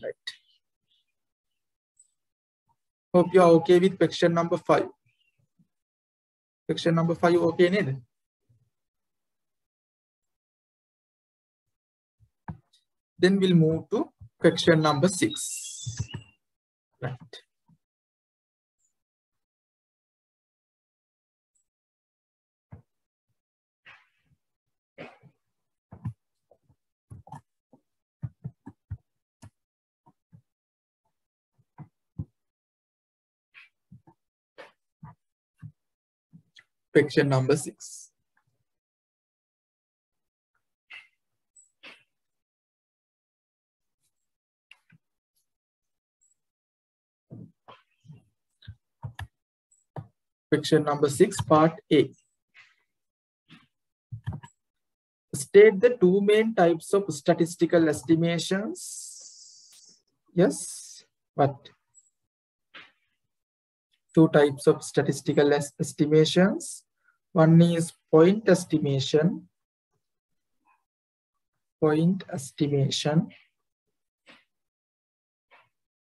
Right. Hope you are okay with question number 5. Question number 5 okay නේද? Then we'll move to question number 6. Right. Question number six. Question number six, part A. State the two main types of statistical estimations. Yes, what? two types of statistical estimations. One is point estimation, point estimation,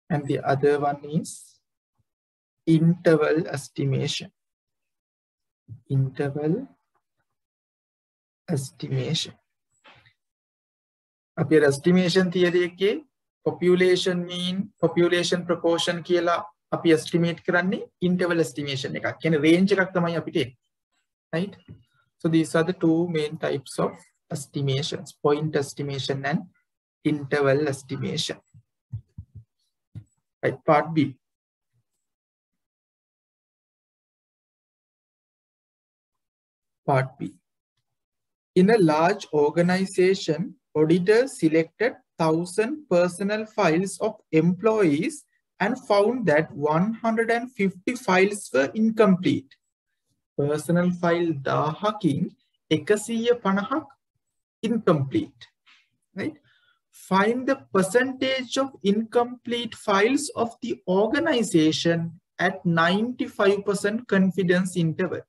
and the other one is interval estimation. Interval estimation. අපි estimation theory එකේ population mean population proportion කියලා අපි estimate කරන්නේ interval estimation එකක්. කියන්නේ range එකක් තමයි අපිට right? So these are the two main types of estimations, point estimation and interval estimation. Right, part B. Part B. In a large organization, auditors selected 1000 personal files of employees and found that 150 files were incomplete. Personal file ekasiya panahak incomplete. Right? Find the percentage of incomplete files of the organization at 95% confidence interval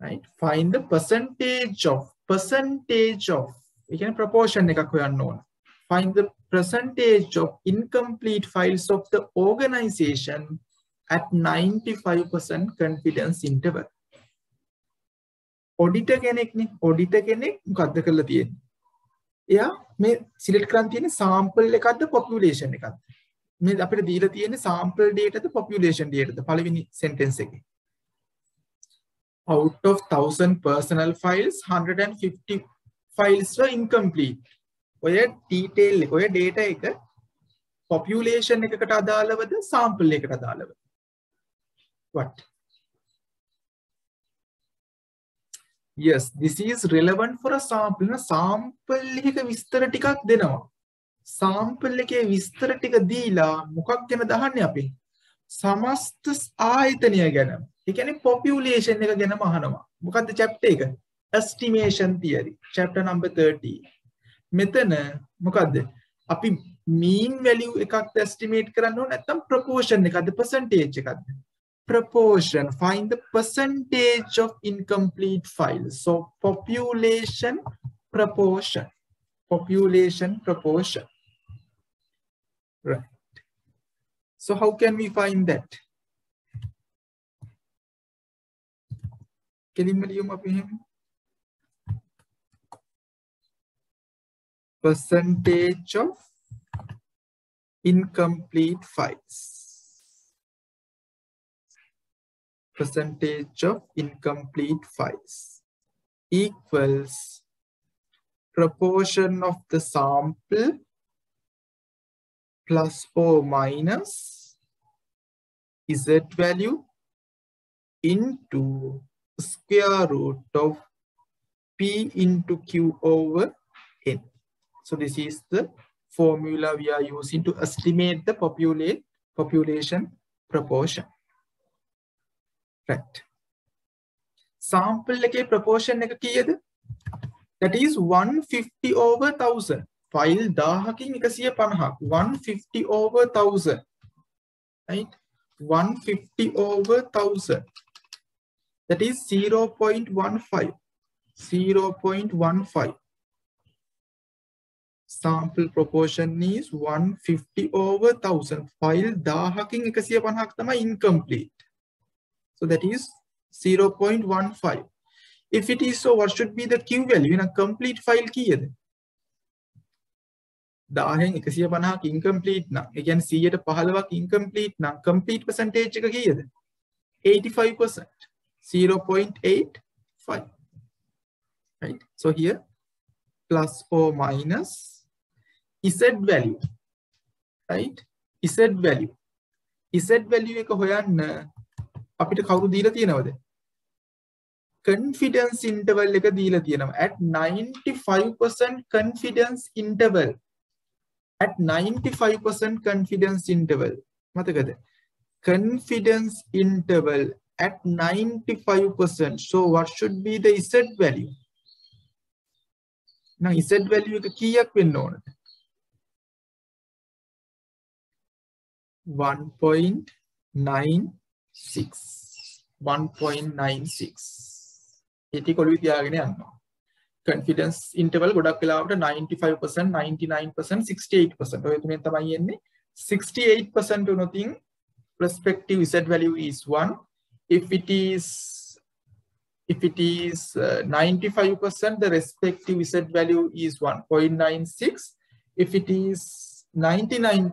right? Find the percentage of percentage of we can proportion known find the percentage of incomplete files of the organization at 95% confidence interval. ඔඩිට කෙනෙක්නේ ඔඩිට කෙනෙක් මොකක්ද කරලා තියෙන්නේ? එයා මේ select කරන් තියෙන sample එකක්ද population එකක්ද? මේ අපිට දීලා තියෙන්නේ සාම්පල් ඩේටාද පොපියුලේෂන් ඩේටාද පළවෙනි සෙන්ටෙන්ස් එකේ. Out of 1000 personal files 150 files were incomplete. ඔය detail එක ඔය data එක population එකකට අදාළවද sample එකට අදාළවද? What? Yes this is relevant for a sample. න sample එක විස්තර ටිකක් දෙනවා. Sample එකේ විස්තර ටික දීලා මොකක් ගැන දහන්නේ අපි? සමස්ත ආයතනය ගැන. එකන පොපියුලේෂන් එක ගැන මහනවා මොකක්ද චැප්ට එක ඇස්ටිමේෂන් තියරි චැප්ට නම්බ 30 මෙතන මොකක්ද අපි මීන් වැලිය එකක් ඇස්ටිමේට් කරන්න නැත්තම් ප්‍රපෝෂන් එකක්ද පසන්ටේජ් එකක්ද proportion find the percentage of incomplete files so population proportion population proportion right so how can we find that كلمه اليوم افهم percentage of incomplete files. Percentage of incomplete files equals proportion of the sample plus or minus z value into square root of P into Q over N. So this is the formula we are using to estimate the populate, population proportion. Right. Sample එකේ proportion එක කීයද? That is 150 over 1000. File 1000කින් 150ක්. 150 over 1000. Right? 150 over 1000 that is 0 0.15 0 0.15 sample proportion is 150 over 1000 file 1000කින් 150ක් තමයි incomplete so that is 0.15 if it is so what should be the q value in a complete file කීයද 1000න් 150ක් incomplete නම් ඒ කියන්නේ 100ට 15ක් incomplete නම් complete percentage එක කීයද 85% 0.85 right so here plus or minus z value right z value z value එක හොයන්න අපිට කවුරු දීලා තියෙනවද confidence interval එක දීලා තියෙනවා at 95% confidence interval at 95% confidence interval මතකද confidence interval at 95%. So what should be the Z value? Now Z value එක කීයක් වෙන්න ඕනද? 1.5 1.96 ඒටි කොළු තියාගෙන යන්නවා confidence interval ගොඩක් වෙලාවට 95% 99% 68% ඔය තුනෙන් තමයි එන්නේ 68% වුණොතින් prospective z value is 1 if it is if it is uh, 95% the respective z value is 1.96 if it is 99%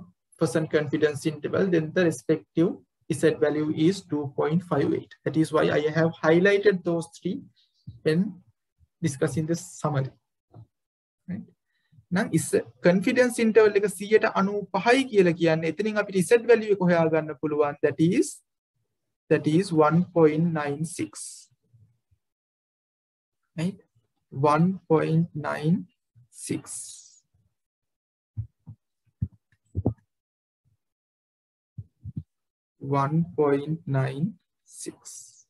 confidence interval then the respective z value is 2.58 that is why i have highlighted those three when discussing the summary. Right? නම් ඉස් confidence interval එක 195යි කියලා කියන්නේ එතනින් අපිට z value එක හොයා ගන්න පුළුවන් that is that is 1.96 right? 1.96 1.96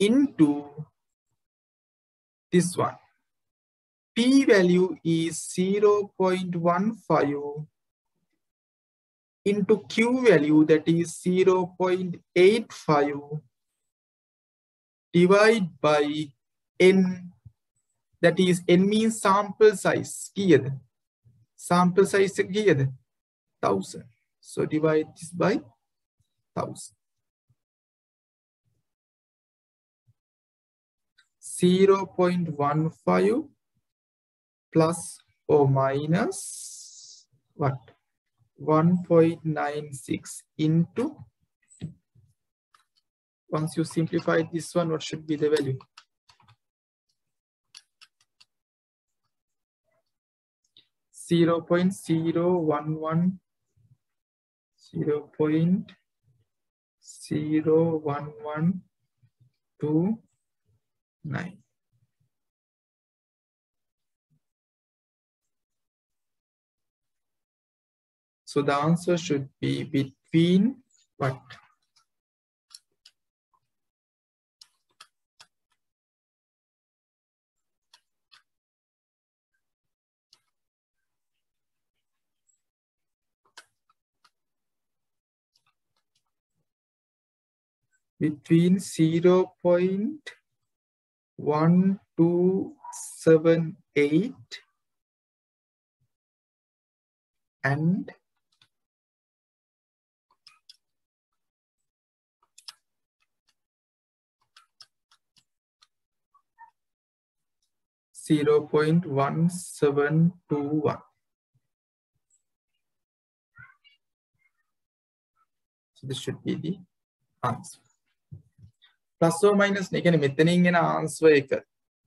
into this one. P value is 0.15 into Q value that is 0.85 divide by N that is N means sample size kiyada sample size kiyada 1000 so divide this by 1000 0.15 plus or minus what 1.96 into once you simplify this one what should be the value Zero point zero one one zero point zero one one two 9. So the answer should be between what? Between 0 point one, two, seven, eight, and zero point one seven two one. So this should be the answer. Plus or minus එකන මෙතනින් එන ආන්ස්ව එක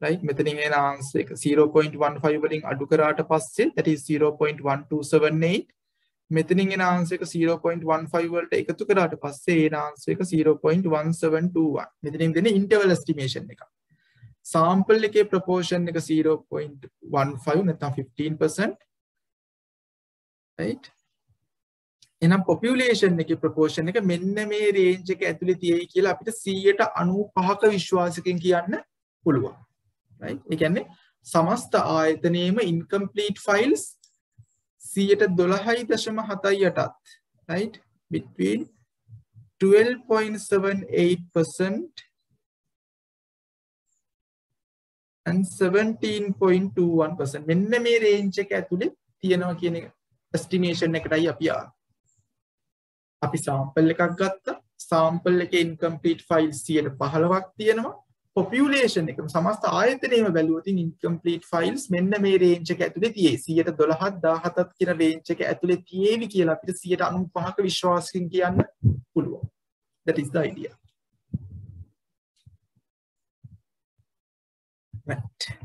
රයි මෙතනින් එන ආන්ස එක. 0.15 වලින් අඩු කරාට පස්සේ that is 0.1278 මෙතනින් එන ආන්ස එක 0.15 වලට එකතු කරාට පස්සේ ඒ ආන්ස එක 0.1721 මෙතනින් දෙන ඉන්ටර්වල් එස්ටිමේෂන් එක සාම්පල් එකේ ප්‍රපෝෂන් එක 0.15 නැත්නම් 15% right? එනම් පොපියුලේෂන් එක ප්‍රපෝෂණ එක මෙන්න මේ රේන්ජ එක ඇතුළේ තියෙයි කියලා අපිට සීයට අනු පහක විශ්වාසකින් කියන්න පුළුවන්. එකන්නේ සමස්ත ආයතනයම ඉන්කම්පලීට් ෆයිල්ස් සීයට දොළහයි දශම හතයි යටත් right? Between 12.78% and 17.21% මෙන්න මේ රේන්ජ් එක ඇතුලේ තියෙනවා කියන estimation එකටයි අපි ආවේ අපි සාම්පල් එකක් ගත්ත. සාම්පල් එක ඉන්කම්පීට් ෆයිල් සියට පහළවක් තියෙනවා. පොපියලේෂන් එක සමස්ත ආයතනයම බැලුවතින් ඉන්කම්පලීට් ෆයිල්ස් මෙන්න මේ රේංච එක ඇතුළේ තියේ සියට දොළහත් දාහතත් කියන රේංච එක ඇතුළේ තියේවි කියලා අපිට සියට අනු පහක විශ්වාසකින් කියන්න පුළුවන්. That is the idea. right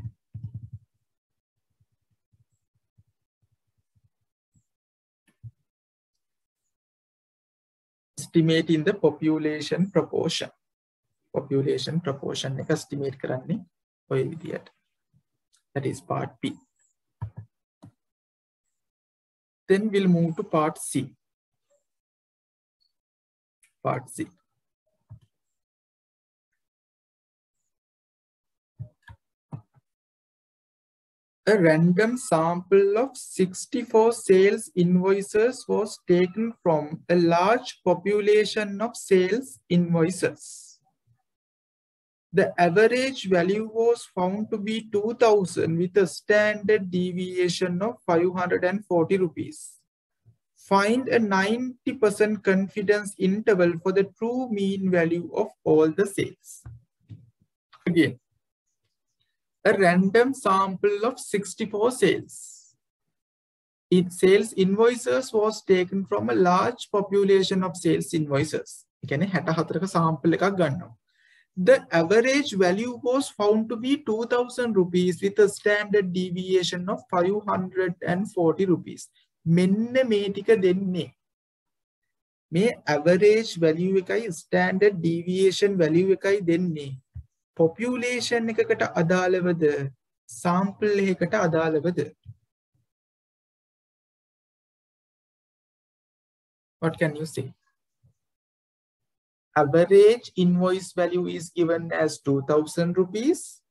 estimating the population proportion. Population proportion එක estimate කරන්නේ ඔය විදියට. That is part B. Then we'll move to part C. Part C. a random sample of 64 sales invoices was taken from a large population of sales invoices. The average value was found to be 2000 with a standard deviation of 540 rupees. Find a 90% confidence interval for the true mean value of all the sales. Again, a random sample of 64 sales. In sales invoices was taken from a large population of sales invoices. sample The average value was found to be 2000 rupees with a standard deviation of 540 rupees. මෙන්න මේ ටික දෙන්නේ මේ average value එකයි standard deviation value එකයි දෙන්නේ population එකකට අදාළවද sample එකකට අදාළවද what can you say average invoice value is given as 2000 rupees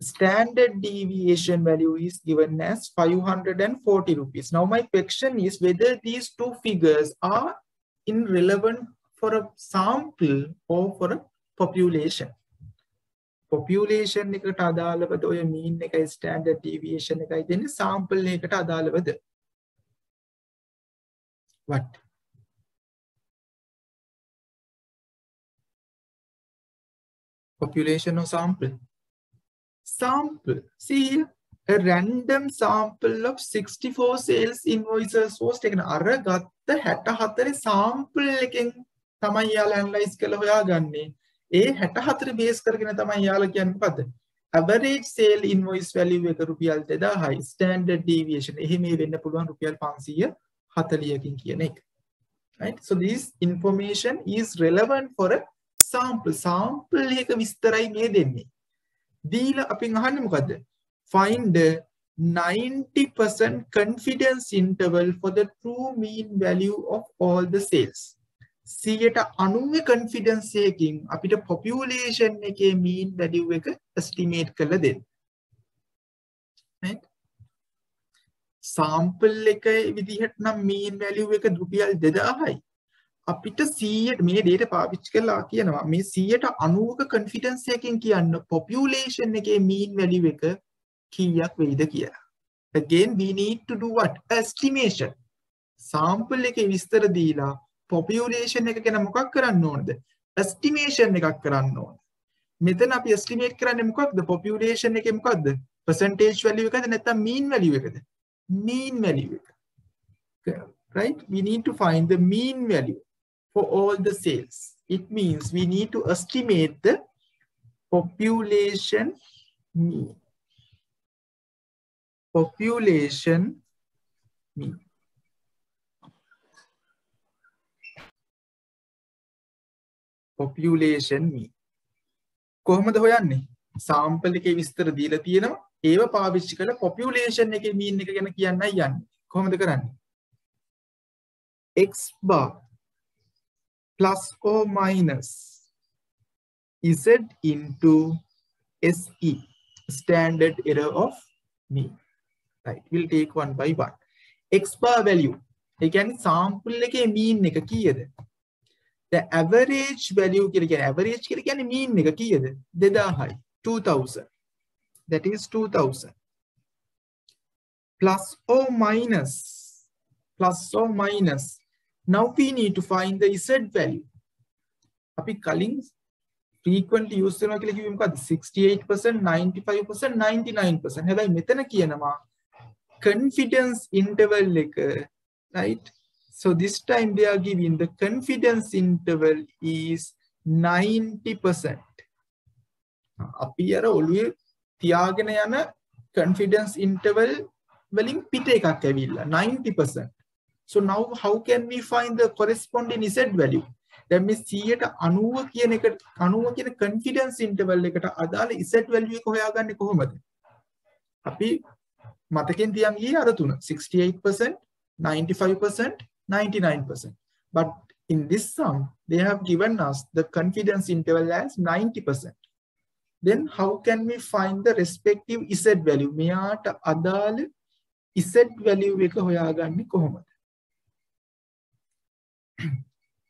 standard deviation value is given as 540 rupees now my question is whether these two figures are irrelevant for a sample or for a population Population එකට අදාළවද? ඔය mean එකයි standard deviation එකයි දෙන්නේ sample එකකට අදාළවද? What? Population or sample. Sample. See here a random sample of 64 sales invoices was taken අර ගත්ත 64 sample එකෙන් තමයි යාලා ඇනලයිස් කරලා හොයාගන්නේ. ඒ 64 බේස් කරගෙන තමයි යාලා කියන්නේ මොකද්ද? Average sale invoice value එක රුපියල් 2000යි standard deviation. එහි මේ වෙන්න පුළුවන් රුපියල් 540කින් කියන එක. Right? So this information is relevant for a sample. Sample එක විස්තරයි මේ දෙන්නේ. දීලා අපින් අහන්නේ මොකද්ද? Find the 90% confidence interval for the true mean value of all the sales. සියට අනුව කන්ෆිඩන්ස් එකකින් අපිට පොපියුලේෂන් එකේ මීන් වැලියු එක එස්ටිමේට් කරලා දෙන්න. right සාම්පල් එක විදිහට නම් මීන් වැලියු එක රුපියල් 2000යි. අපිට 100ට මේ data පාවිච්චි කරලා කියනවා මේ 100ට 90ක confidence එකකින් කියන්න population එකේ mean value එක කීයක් වෙයිද කියලා. again we need to do what estimation. sample එකේ විස්තර දීලා population එක ගැන මොකක් කරන්න ඕනද? estimation එකක් කරන්න ඕන. මෙතන අපි estimate කරන්නේ මොකක්ද? population එකේ මොකක්ද? percentage value එකද නැත්නම් mean value එකද? mean value එක. right? We need to find the mean value. for all the sales. It means we need to estimate the population mean. Population mean. Population mean. කොහොමද හොයන්නේ? Sample එකේ විස්තර දීලා තියෙනවා. ඒව පාවිච්චි කරලා population එකේ mean එක ගැන කියන්නයි යන්නේ. කොහොමද කරන්නේ? x bar plus or minus z into SE, standard error of mean. Right, we'll take one by one. X bar value, again sample එකේ mean එක කීයද? The average value කියලා කියන්නේ average කියලා කියන්නේ mean එක කීයද? 2000යි 2000. That is 2000. Plus or minus plus or minus Now we need to find the Z value. අපි කලින් frequently use කරනවා කියලා කිව්වේ මොකද්ද 68% 95% 99% හැබැයි මෙතන කියනවා confidence interval එක right so this time they are giving the confidence interval is 90% අපි අර ඔළුවේ තියාගෙන යන confidence interval වලින් පිට එකක් ඇවිල්ලා 90% So now how can we find the corresponding Z value? That means 190 කියන එක 90 කියන confidence interval එකට අදාළ Z value එක හොයාගන්නේ කොහොමද? අපි මතකෙන් තියන් ගියේ අර තුන 68%, 95%, 99%. But in this sum, they have given us the confidence interval as 90%. then how can we find the respective z value මෙයාට අදාළ z value එක හොයාගන්නේ කොහොමද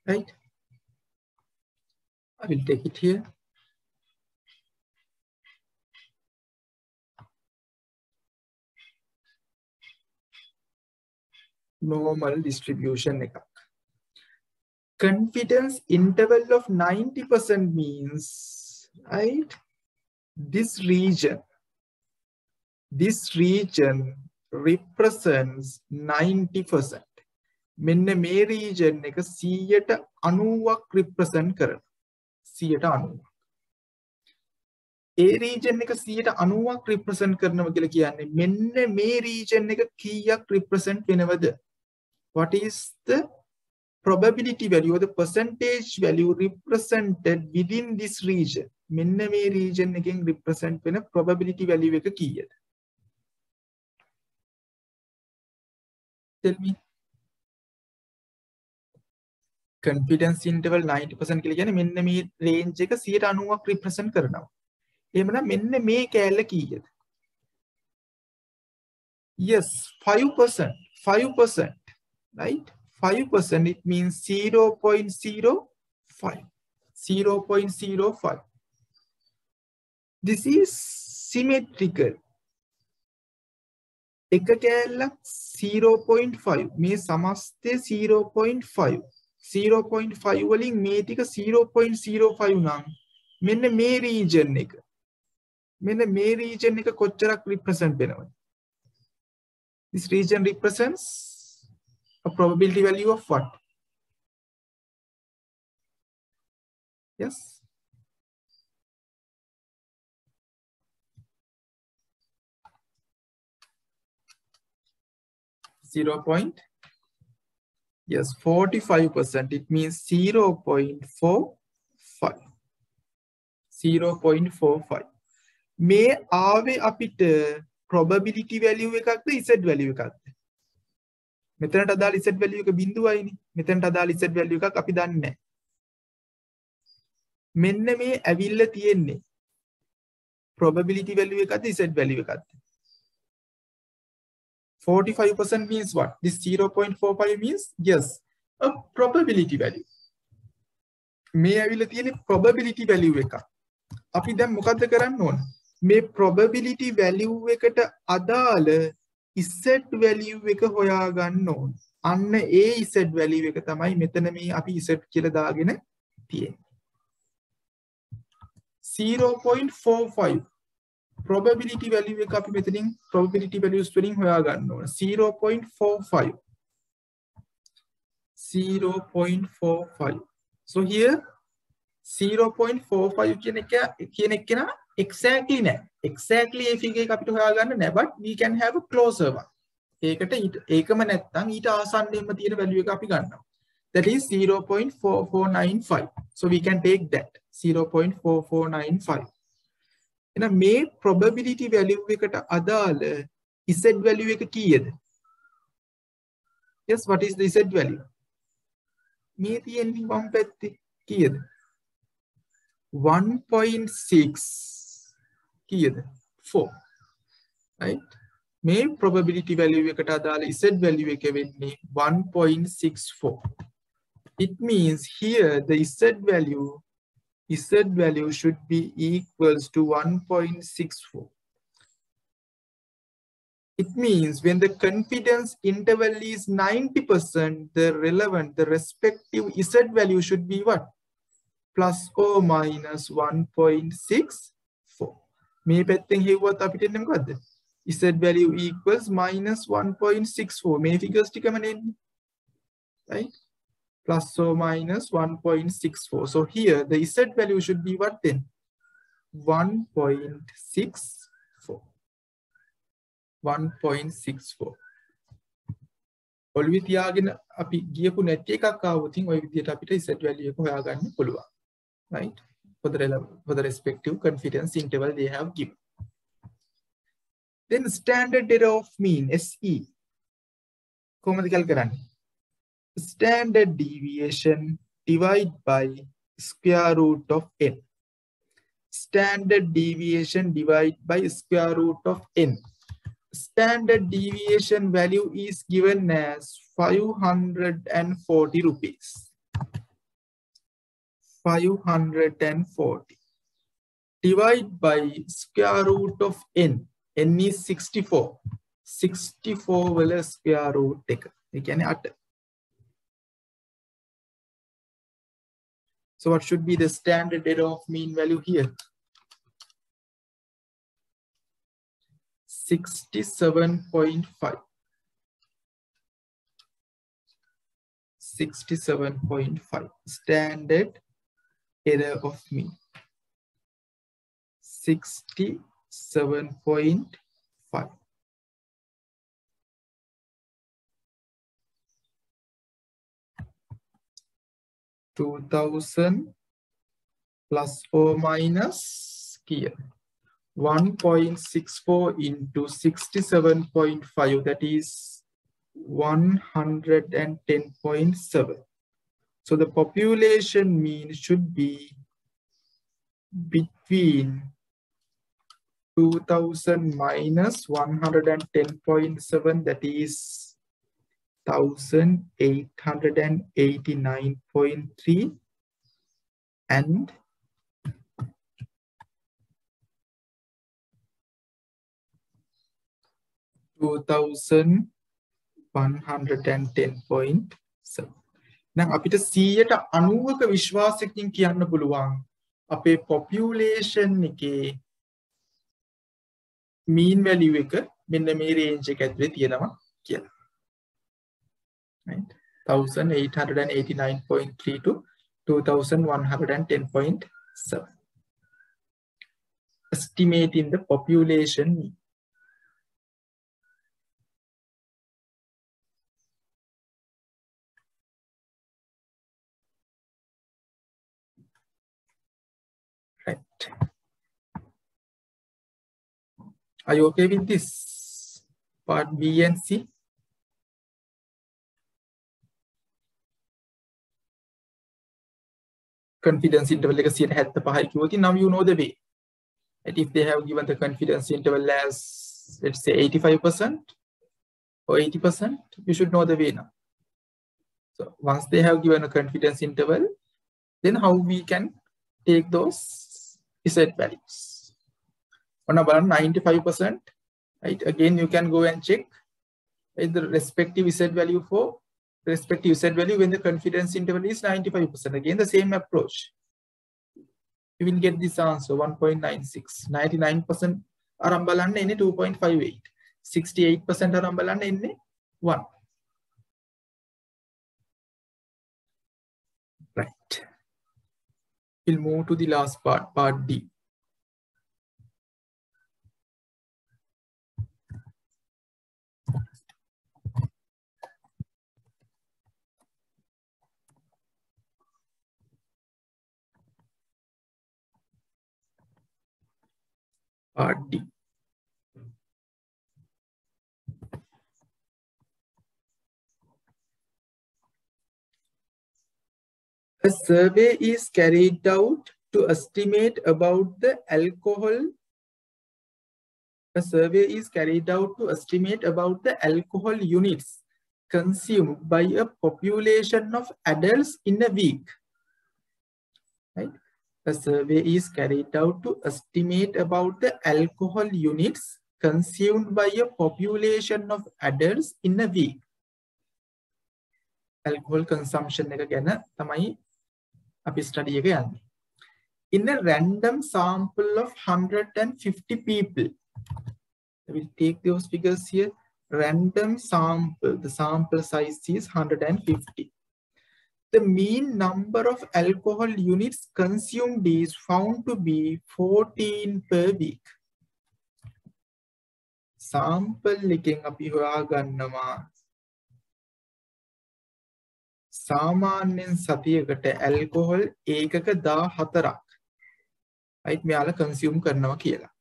right I will take it here Normal distribution එකක්. Confidence interval of 90% means right? This region this region represents 90% මෙන්න මේ region එක 190ක් represent කරන 190 ඒ region එක 190ක් represent කරනවා කියලා කියන්නේ මෙන්න මේ region එක කීයක් represent වෙනවද? What is the probability value or the percentage value represented within this region? මෙන්න මේ region එකෙන් represent වෙන probability value එක කීයද? Tell me. Confidence interval 90% කියලා කියන්නේ මෙන්න මේ range එක 90ක් represent කරනවා. එහෙමනම් මෙන්න මේ කෑල්ල කීයද? Yes 5% 5% right 5%, it means 0 0.05. 0 0.05. This is symmetrical. එක කෑල්ලක් 0.5 මේ සමස්තය 0.5 0.5 වලින් මේ ටික 0.05 නම් මෙන්න මේ රීජන් එක මෙන්න මේ රීජන් එක කොච්චරක් රිප්‍රසන්ට් වෙනවද this region represents a probability value of what? Yes. Zero point. Yes, 45%. It means 0 0.45. 0.45. මේ ආවේ අපිට probability value එකක්ද z value එකක්ද මෙතනට අදාළ z value එක බිඳුවයිනේ. මෙතනට අදාළ z value එකක් අපි දන්නේ නැහැ. මෙන්න මේ ඇවිල්ලා තියෙන්නේ probability value එකක්ද z value එකක්ද? 45% means what? This 0.45 means yes, a probability value. මේ ඇවිල්ලා තියෙන්නේ probability value එකක්. අපි දැන් මොකද්ද කරන්න ඕන? මේ probability value එකට අදාළ ඉස්සෙට් වැලිය් එක හොයාගන්න ඕන. අන්න ඒ ඉසෙට් වැලිය් එක තමයි මෙතන මේ අපි ඉසෙට් කියලා දාගෙන තියෙන්නේ. 0.45 probability value එක අපි මෙතනින් probability values වලින් හොයාගන්න ඕන. 0.45 0.45 so here 0.45 කියන එක කියන එක කෙනා exactly නෑ exactly ඒ figure එක අපිට හොයාගන්න නෑ but we can have a closer one ඒකට ඒකම නැත්නම් ඊට ආසන්නයෙන්ම තියෙන value එක අපි ගන්නවා that is 0.4495 so we can take that 0.4495 එහෙනම් මේ probability value එකට අදාළ z value එක කීයද yes what is the z value මේ තියෙන්නේ වම් පැත්තේ කීයද 1.6 කීයද 4 right මේ probability value එකට අදාළ z value එක වෙන්නේ 1.64 it means here the z value z value should be equals to 1.64 it means when the confidence interval is 90%, the relevant, the respective Z value should be what? Plus or minus 1.6 මේ පැත්තෙන් හෙව්වත් අපිට එන්නේ මොකද්ද? z value equals minus 1.64 මේ figures ටිකම නෙන්නේ. right? plus or minus 1.64. So here the z value should be what then? 1.64. 1.64. ඔළුවේ තියාගෙන අපි ගියපු නැට් එකක් ආවොත් ඔය විදිහට අපිට z value එක හොයාගන්න පුළුවන්. right? for the, for the respective confidence interval they have given. Then standard error of mean, SE. Standard deviation divided by square root of n. Standard deviation divided by square root of n. Standard deviation value is given as 540 rupees 540 divide by square root of n. n is 64. 64 will square root take. We can add. So what should be the standard error of mean value here? 67.5. 67.5 standard error of me. 67.5 2000 plus or minus here. 1.64 into 67.5 that is 110.7 so the population mean should be between 2000 minus 110.7 that is 1889.3 and two thousand one hundred and ten point seven. දැන් අපිට 100ට 90ක විශ්වාසයකින් කියන්න පුළුවන්. අපේ population එකේ mean value එක මෙන්න මේ range එක ඇතුලේ තියෙනවා කියලා. right? 1889.3 to 2110.7 estimating the population Are you okay with this? Part B and C? confidence interval the 75යි කිව්වොත් now you know the way and if they have given the confidence interval as let's say 85% or 80% you should know the way now so once they have given a confidence interval then how we can take those z values on about 95%. Right? Again, you can go and check right, the respective z value for respective z value when the confidence interval is 95%. Again, the same approach. You will get this answer 1.96. 99% arambalanne enne 2.58. 68% arambalanne enne 1. Right. We'll move to the last part, part D. Part D. A survey is carried out to estimate about the alcohol. A survey is carried out to estimate about the alcohol units consumed by a population of adults in a week. Right? A survey is carried out to estimate about the alcohol units consumed by a population of adults in a week. Alcohol consumption එක ගැන තමයි අපි study එක යන්නේ. In a random sample of 150 people, I will take those figures here. Random sample, the sample size is 150 The mean number of alcohol units consumed is found to be 14 per week. sample එකෙන් අපි හොයාගන්නවා. සාමාන්‍යයෙන් සතියකට alcohol ඒකක 14ක් right? මෙයාලා consume කරනවා කියලා.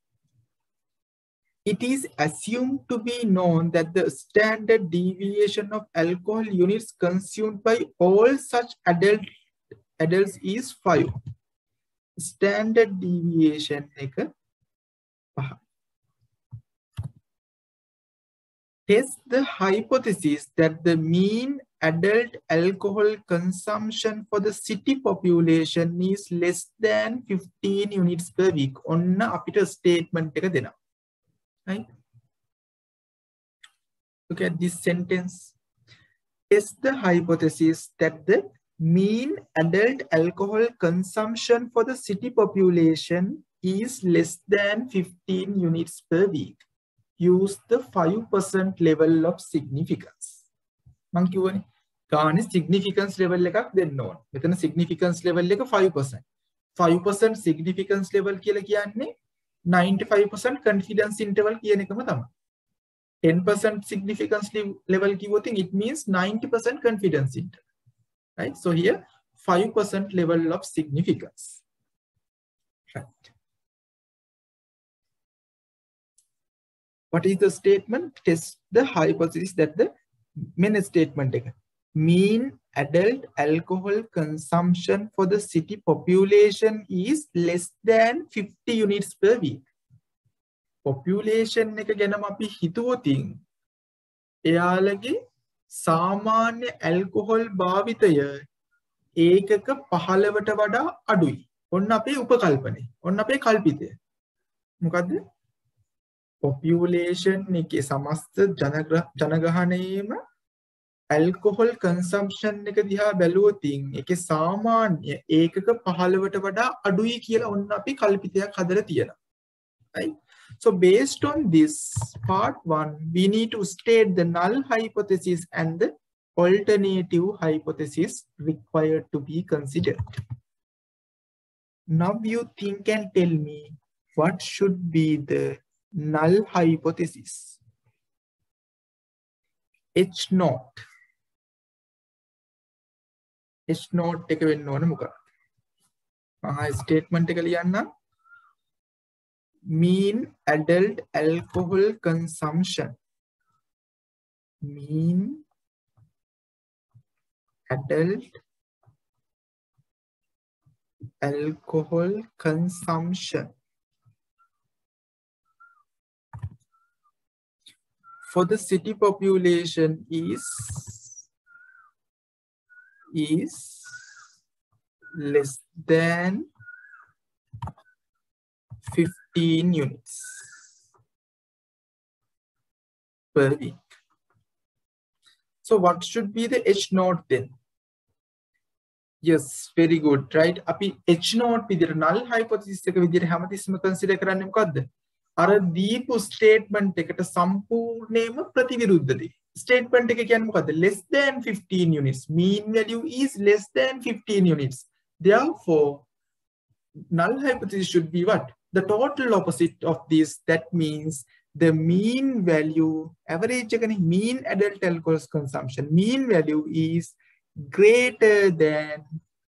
it is assumed to be known that the standard deviation of alcohol units consumed by all such adult adults is 5. standard deviation එක පහ. Test the hypothesis that the mean adult alcohol consumption for the city population is less than 15 units per week. ඔන්න අපිට statement එක දෙනවා. Right? Look at this sentence. Test the hypothesis that the mean adult alcohol consumption for the city population is less than 15 units per week. Use the 5% level of significance. මං කිව්වනේ ගානේ significance level එකක් දෙන්න ඕන. මෙතන significance level එක 5%. 5% significance level කියලා කියන්නේ 95% confidence interval කියන එකම තමයි. 10% significance level කිව්වොත් it means 90% confidence interval. right? So here 5% level of significance, right? What is the statement? Test the hypothesis that the main statement mean adult alcohol consumption for the city population is less than 50 units per week. Population එක ගැනම අපි හිතුවොතින් එයාලගේ සාමාන්‍ය alcohol භාවිතය ඒකක පහළවට වඩා අඩුයි. ඔන්න අපේ උපකල්පනේ. ඔන්න අපේ කල්පිතය. මොකක්ද? පොපියුලේෂන් එකේ සමස්ත ජනගහනයේම ඇල්කොහොල් කන්සම්ෂන් එක දිහා බැලුවොතින් එකේ සාමාන්‍ය ඒකක පහළවට වඩා අඩුයි කියලා ඔන්න අපි කල්පිතයක් හදලා තියෙනවා. right? So based on this part one, we need to state the null hypothesis and the alternative hypothesis required to be considered. Now you think and tell me what should be the null hypothesis. H naught. H naught එක වෙන්න ඕන මොකක්ද? මහා statement එක ලියන්නම් mean adult alcohol consumption mean adult alcohol consumption for the city population is is less than 50 15 units per week. So what should be the H naught then? Yes, very good, right? අපි H naught විදිහට null hypothesis එක විදිහට හැමතිස්සෙම consider කරන්නේ මොකද්ද? අර දීපු statement එකට සම්පූර්ණයෙන්ම ප්‍රතිවිරුද්ධ දේ. statement එක කියන්නේ මොකද්ද? less than 15 units. mean value is less than 15 units. Therefore, null hypothesis should be what? the total opposite of this, that means the mean value, average mean adult alcohol consumption, mean value is greater than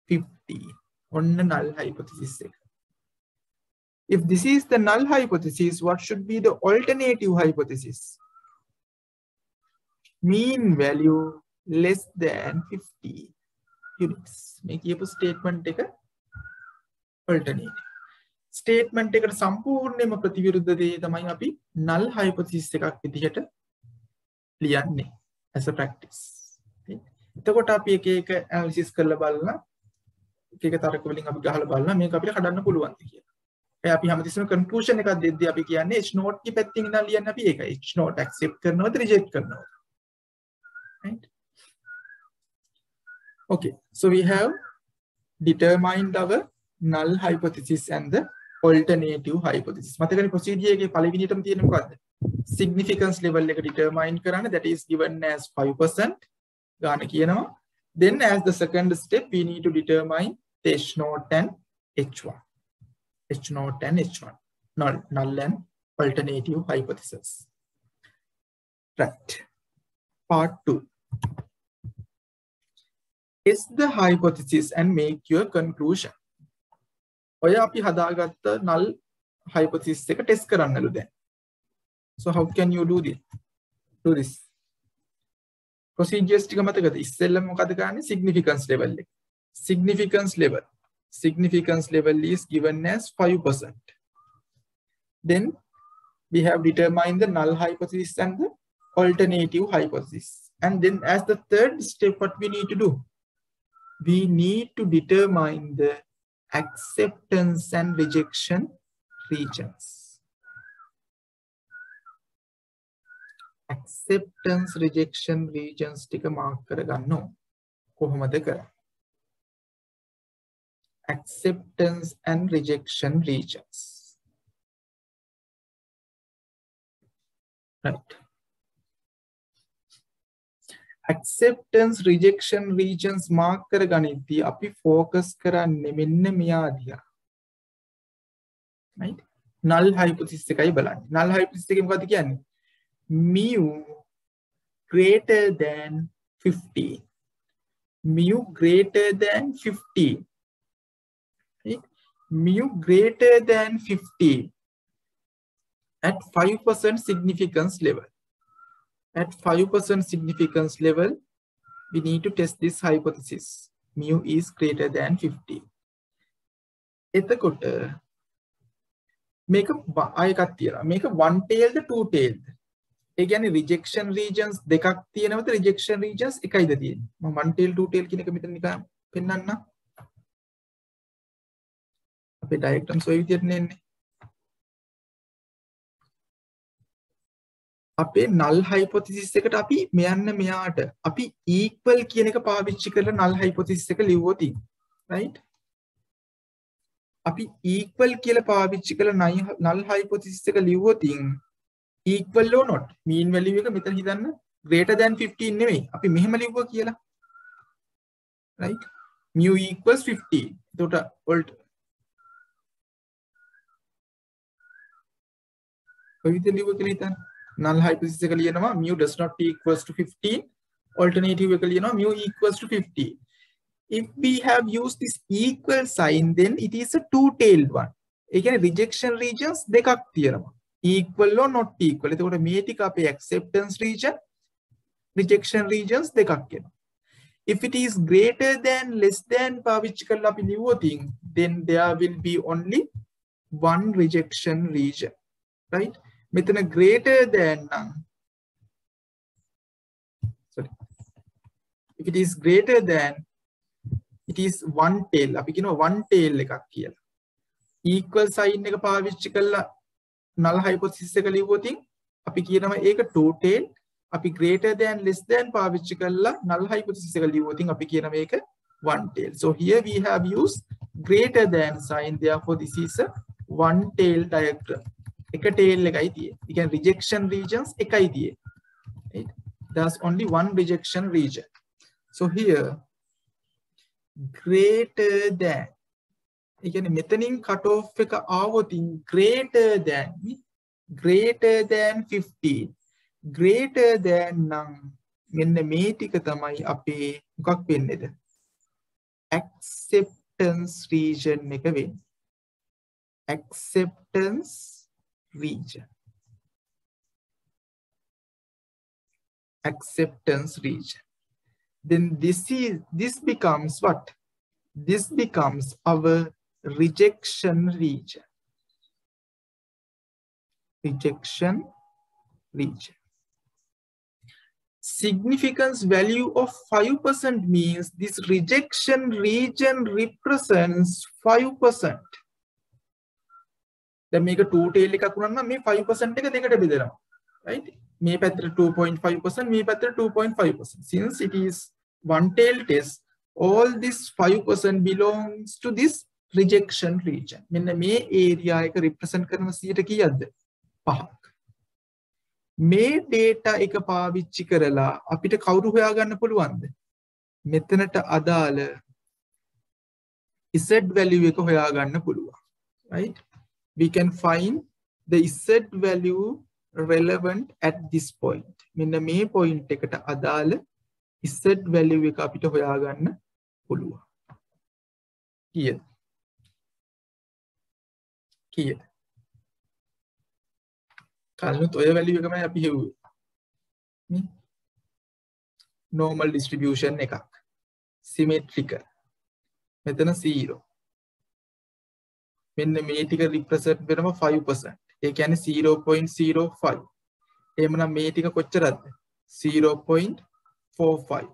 50 on the null hypothesis. If this is the null hypothesis, what should be the alternative hypothesis? Mean value less than 50 units. Make a statement take a alternative. Statement එකට සම්පූර්ණයෙන්ම ප්‍රතිවිරුද්ධ දේ තමයි අපි null hypothesis එකක් විදිහට ලියන්නේ as a practice. එතකොට අපි එක එක analysis කරලා බලලා එක එක තරක වලින් අපි ගහලා බලලා මේක අපිට කඩන්න පුළුවන්ද කියලා. ඒ අපි හැමතිස්සෙම conclusion එකක් දෙද්දී අපි කියන්නේ H note කි පැත්තෙන් ඉඳන් ලියන්නේ අපි ඒක. H note accept කරනවද reject කරනවද? Right? Okay, so we have determined our null hypothesis and the alternative hypothesis. මතකනේ procedure එකේ පළවෙනියටම තියෙන මොකද්ද? significance level එක determine කරන්න that is given as 5% ගාන කියනවා. Then as the second step we need to determine the H naught and H1. H naught and H1. Null, null and alternative hypothesis. Right. Part 2. Test the hypothesis and make your conclusion. ඔය අපි හදාගත්ත null hypothesis එක test කරන්නලු දැන්. So how can you do this? Do this. procedures ටික මතකද? ඉස්සෙල්ලම මොකද කරන්නේ? significance level එක. significance level. significance level is given as 5%. Then we have determined the null hypothesis and the alternative hypothesis. And then as the third step, what we need to do? We need to determine the acceptance and rejection regions. acceptance rejection regions ටික mark කරගන්න කොහොමද කරන්නේ acceptance and rejection regions. Right. Acceptance rejection regions mark කරගනිද්දී අපි focus කරන්නේ මෙන්න මෙයා දිහා. right null hypothesis එකයි බලන්නේ. null hypothesis එකේ මොකද්ද කියන්නේ? mu greater than 15. mu greater than 15 mu greater than 50 at 5% significance level. At 5% significance level, we need to test this hypothesis. Mu is greater than 50. එතකොට මේක ආයකක් තියෙනවා. මේක one tailed two tailed. ඒ කියන්නේ rejection regions දෙකක් තියෙනවද rejection regions එකයිද තියෙන්නේ? මම one tail two tail කියන එක මෙතන නිකන් පෙන්වන්නම්. අපේ ඩයග්‍රෑම්ස් ඔය විදිහට නෙන්නේ. අපේ null hypothesis එකට අපි මෙයන්න මෙයාට. අපි equal කියන එක පාවිච්චි කරලා null hypothesis එක ලිව්වොත් right? අපි equal කියලා පාවිච්චි කරලා null hypothesis එක ලිව්වොත් equal or not? mean value එක මෙතන හිතන්න greater than 15 නෙමෙයි. අපි මෙහෙම ලිව්වා කියලා. right? mu equals 15 එතකොට කොයි විදිහට ලියුව කියලා හිතන්න. null hypothesis එක ලියනවා mu does not equals to 15 alternative එක ලියනවා mu equals to 50 if we have used this equal sign then it is a two tailed one ඒ කියන්නේ rejection regions දෙකක් තියෙනවා equal or not equal එතකොට මේ ටික අපේ acceptance region rejection regions දෙකක් වෙනවා if it is greater than less than පාවිච්චි කරලා අපි ලිව්වොත් then there will be only one rejection region right මෙතන greater than නම්. Sorry. If it is greater than it is one tail. අපි කියනවා one tail එකක් කියලා. Equal sign එක පාවිච්චි කරලා null hypothesis එක ලිව්වොත් අපි කියනවා ඒක two tail. අපි greater than less than පාවිච්චි කරලා null hypothesis එක ලිව්වොත් අපි කියනවා මේක one tail. So here we have used greater than sign. Therefore this is a one tail diagram. එක tail එකයි තියෙන්නේ. ඒ කියන්නේ rejection regions එකයි තියෙන්නේ. Right? There's only one rejection region. So here greater than ඒ කියන්නේ මෙතනින් cut off එක ආවොත් greater than greater than 15 greater than නම් මෙන්න මේ ටික තමයි අපේ මොකක් වෙන්නේද acceptance region එක වෙන්නේ acceptance region. Acceptance region. Then this is this becomes what? This becomes our rejection region. Rejection region. Significance value of 5% means this rejection region represents 5%. දැන් මේක 2 tail එකක් වුණා නම් මේ 5% එක දෙකට බෙදෙනවා. Right? මේ පැත්තට 2.5% මේ පැත්තට 2.5% since it is one tail test all this 5% belongs to this rejection region. මෙන්න මේ area එක represent කරන 100ට කීයක්ද? 5ක් මේ data එක පාවිච්චි කරලා අපිට කවුරු හොයාගන්න පුළුවන්ද? මෙතනට අදාළ z value එක හොයාගන්න පුළුවන්. Right? We can find the z value relevant at this point. මෙන්න මේ point එකට අදාළ z value එක අපිට හොයාගන්න පුළුවන්. කීයද? කීයද? කලිනුත් ඔය value එකමයි අපි හෙව්වේ. නේ? normal distribution එකක්. symmetrical. මෙතන 0. මෙන්න මේ ටික රිප්‍රසන්ට් වෙනවා 5%. ඒ කියන්නේ 0.05. එහෙමනම් මේ ටික කොච්චරද? 0.45.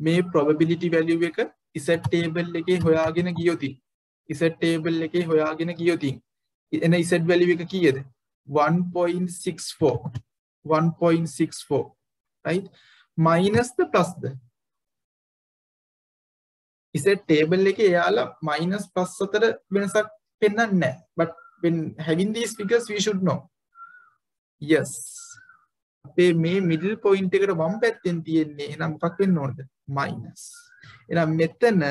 මේ probability value එක Z table එකේ හොයාගෙන ගියොතින් Z table එකේ හොයාගෙන ගියොතින් එන Z value එක කීයද? 1.64 1.64 right minus the plus the ඉසෙ ටේබල් එකේ එයාලා minus plus අතර වෙනසක් පෙන්වන්නේ but when having these figures we should know. yes. අපේ මේ middle point එකට වම් පැත්තෙන් තියෙන්නේ එහෙනම් මොකක් වෙන්න ඕනද? minus. එහෙනම් මෙතන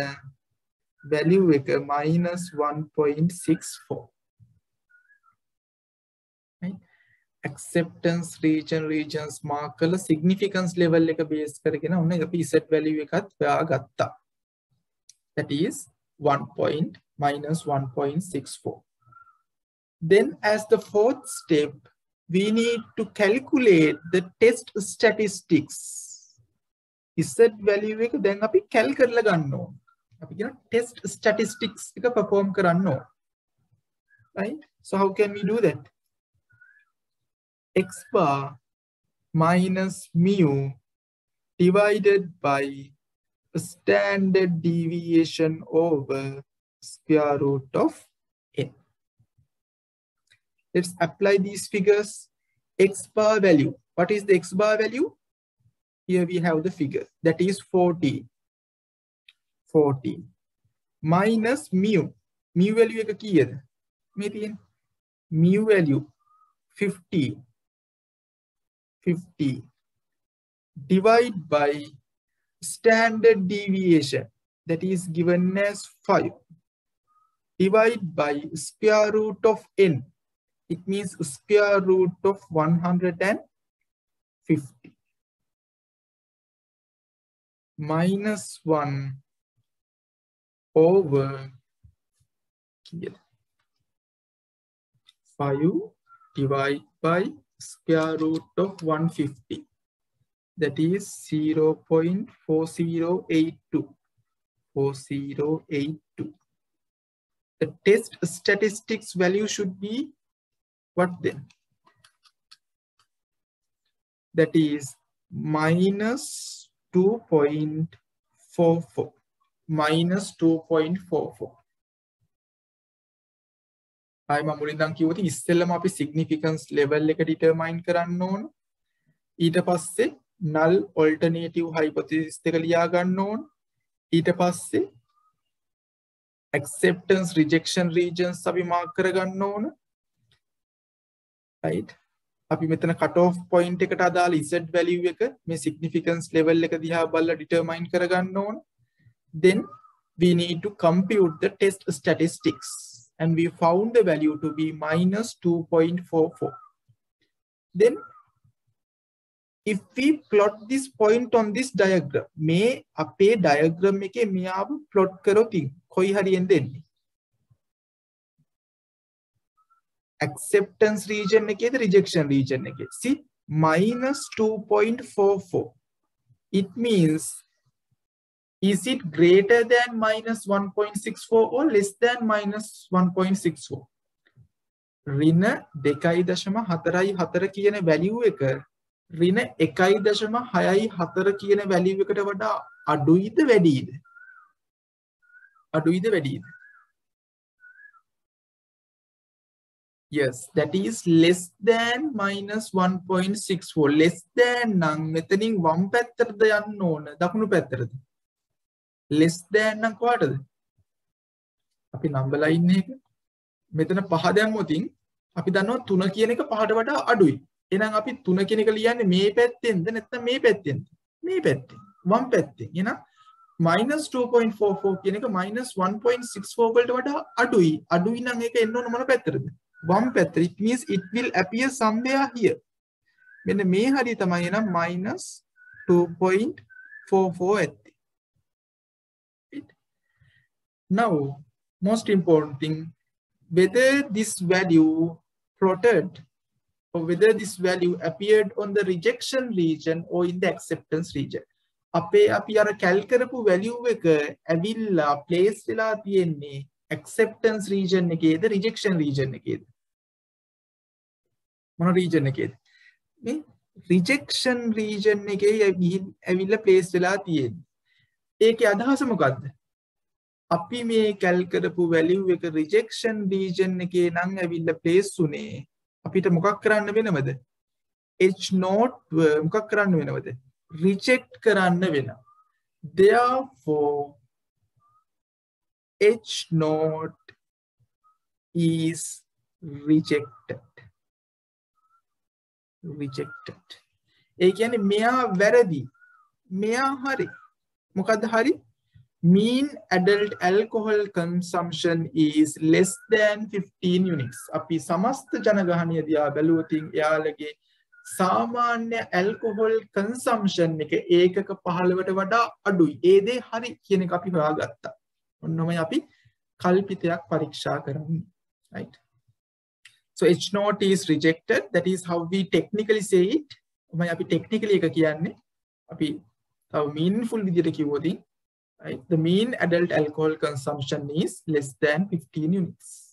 value එක minus 1.64. acceptance region regions mark කළ significance level එක base කරගෙන ඔන්න අපි z value එකත් හොයාගත්තා. that is 1.64 minus 1.64 then as the fourth step we need to calculate the test statistics z value එක දැන් අපි කැල් කරලා ගන්න ඕන අපි කියන test statistics එක perform කරන්න ඕන right so how can we do that x bar minus mu divided by standard deviation over square root of n. Let's apply these figures. x bar value. What is the x bar value? Here we have the figure. That is 14. 14. Minus mu. mu value එක කීයද? මේ තියෙන mu value 50 50 divide by standard deviation that is given as 5 divide by square root of n. It means square root of 150 minus 1 over 5 divide by square root of 150 that is 0 0.4082 4082 the test statistics value should be what then that is minus 2.44 minus 2.44 ආයි මම මුලින් නම් කිව්වොත් ඉස්සෙල්ලම අපි significance level එක determine කරන්න ඕන. ඊට පස්සේ null alternative hypothesis එක ලියා ගන්න ඕන. ඊට පස්සේ acceptance rejection regions අපි mark කරගන්න ඕන. right අපි මෙතන cut off point එකට අදාළ z value එක මේ significance level එක දිහා බලලා determine කරගන්න ඕන. then we need to compute the test statistics and we found the value to be minus 2.44. Then if we plot this point on this diagram, මේ අපේ diagram එකේ මෙයාව plot කරොතින් කොයි හරියෙන් දෙන්නේ? acceptance region එකේද rejection region එකේ? See minus 2.44. It means is it greater than minus 1.64 or less than minus 1.64 රින දෙකයි දශම හතරයි හතර කියන වැලිව් එක රින එකයි දශම හයයි හතර කියන වැලිව් එකට වඩා අඩුයිද වැඩීද අඩුයිද වැඩීද yes that is less than minus 1.64 less than නම් මෙතනින් වම් පැත්තටද යන්න ඕන? දකුණු පැත්තටද? Less than නම් කොහටද? අපි නම්බර් ලයින් එක මෙතන පහ දැම්මොතින් අපි දන්නවා 3 කියන එක පහට වඩා අඩුයි. එහෙනම් අපි 3 කියන එක ලියන්නේ මේ පැත්තෙන්ද නැත්නම් මේ පැත්තෙන්ද? මේ පැත්තෙන්. වම් පැත්තෙන්. එහෙනම් minus 2.44 කියන එක minus 1.64 වලට වඩා අඩුයි. අඩුයි නම් ඒක එන්න ඕන මොන පැත්තටද? වම් පැත්තට. it means it will appear somewhere here. මෙන්න මේ හරිය තමයි එනම් minus 2.44 ඇත්ත. Now, most important thing, whether this value plotted or whether this value appeared on the rejection region or in the acceptance region. අපේ අපි අර කැල් කරපු වැලියු එක ඇවිල්ලා ප්ලේස් වෙලා තියෙන්නේ acceptance region එකේද rejection region එකේද? මොන region එකේද? මේ rejection region එකේ ඇවිල්ලා place වෙලා තියෙන්නේ. ඒකේ අදහස මොකද්ද? අපි මේ කැල් කරපු වැලිව් එක රිජෙක්ෂන් රීජන් එකේ නම් ඇවිල්ලා ප්ලේස් උනේ අපිට මොකක් කරන්න වෙනවද? H not මොකක් කරන්න වෙනවද? රිජෙක්ට් කරන්න වෙනවා. Therefore h not is rejected. Rejected. ඒ කියන්නේ මෙයා වැරදි. මෙයා හරි. මොකක්ද හරි? Mean adult alcohol consumption is less than 15 units. අපි සමස්ත ජනගහනය දිහා බැලුවතින් එයාලගේ සාමාන්‍ය ඇල්කොහොල් කන්සම්ෂන් එක ඒකක පහළවට වඩා අඩුයි. ඒදේ හරි කියන එක අපි හොයාගත්තා. ඔන්නොම අපි කල්පිතයක් පරීක්ෂා කරන්න. Right. So h note is rejected. That is how we technically say it. ඔමයි අපි technically එක කියන්නේ. අපි තව meaningful විදිහට කිව්වොතින් right? The mean adult alcohol consumption is less than 15 units.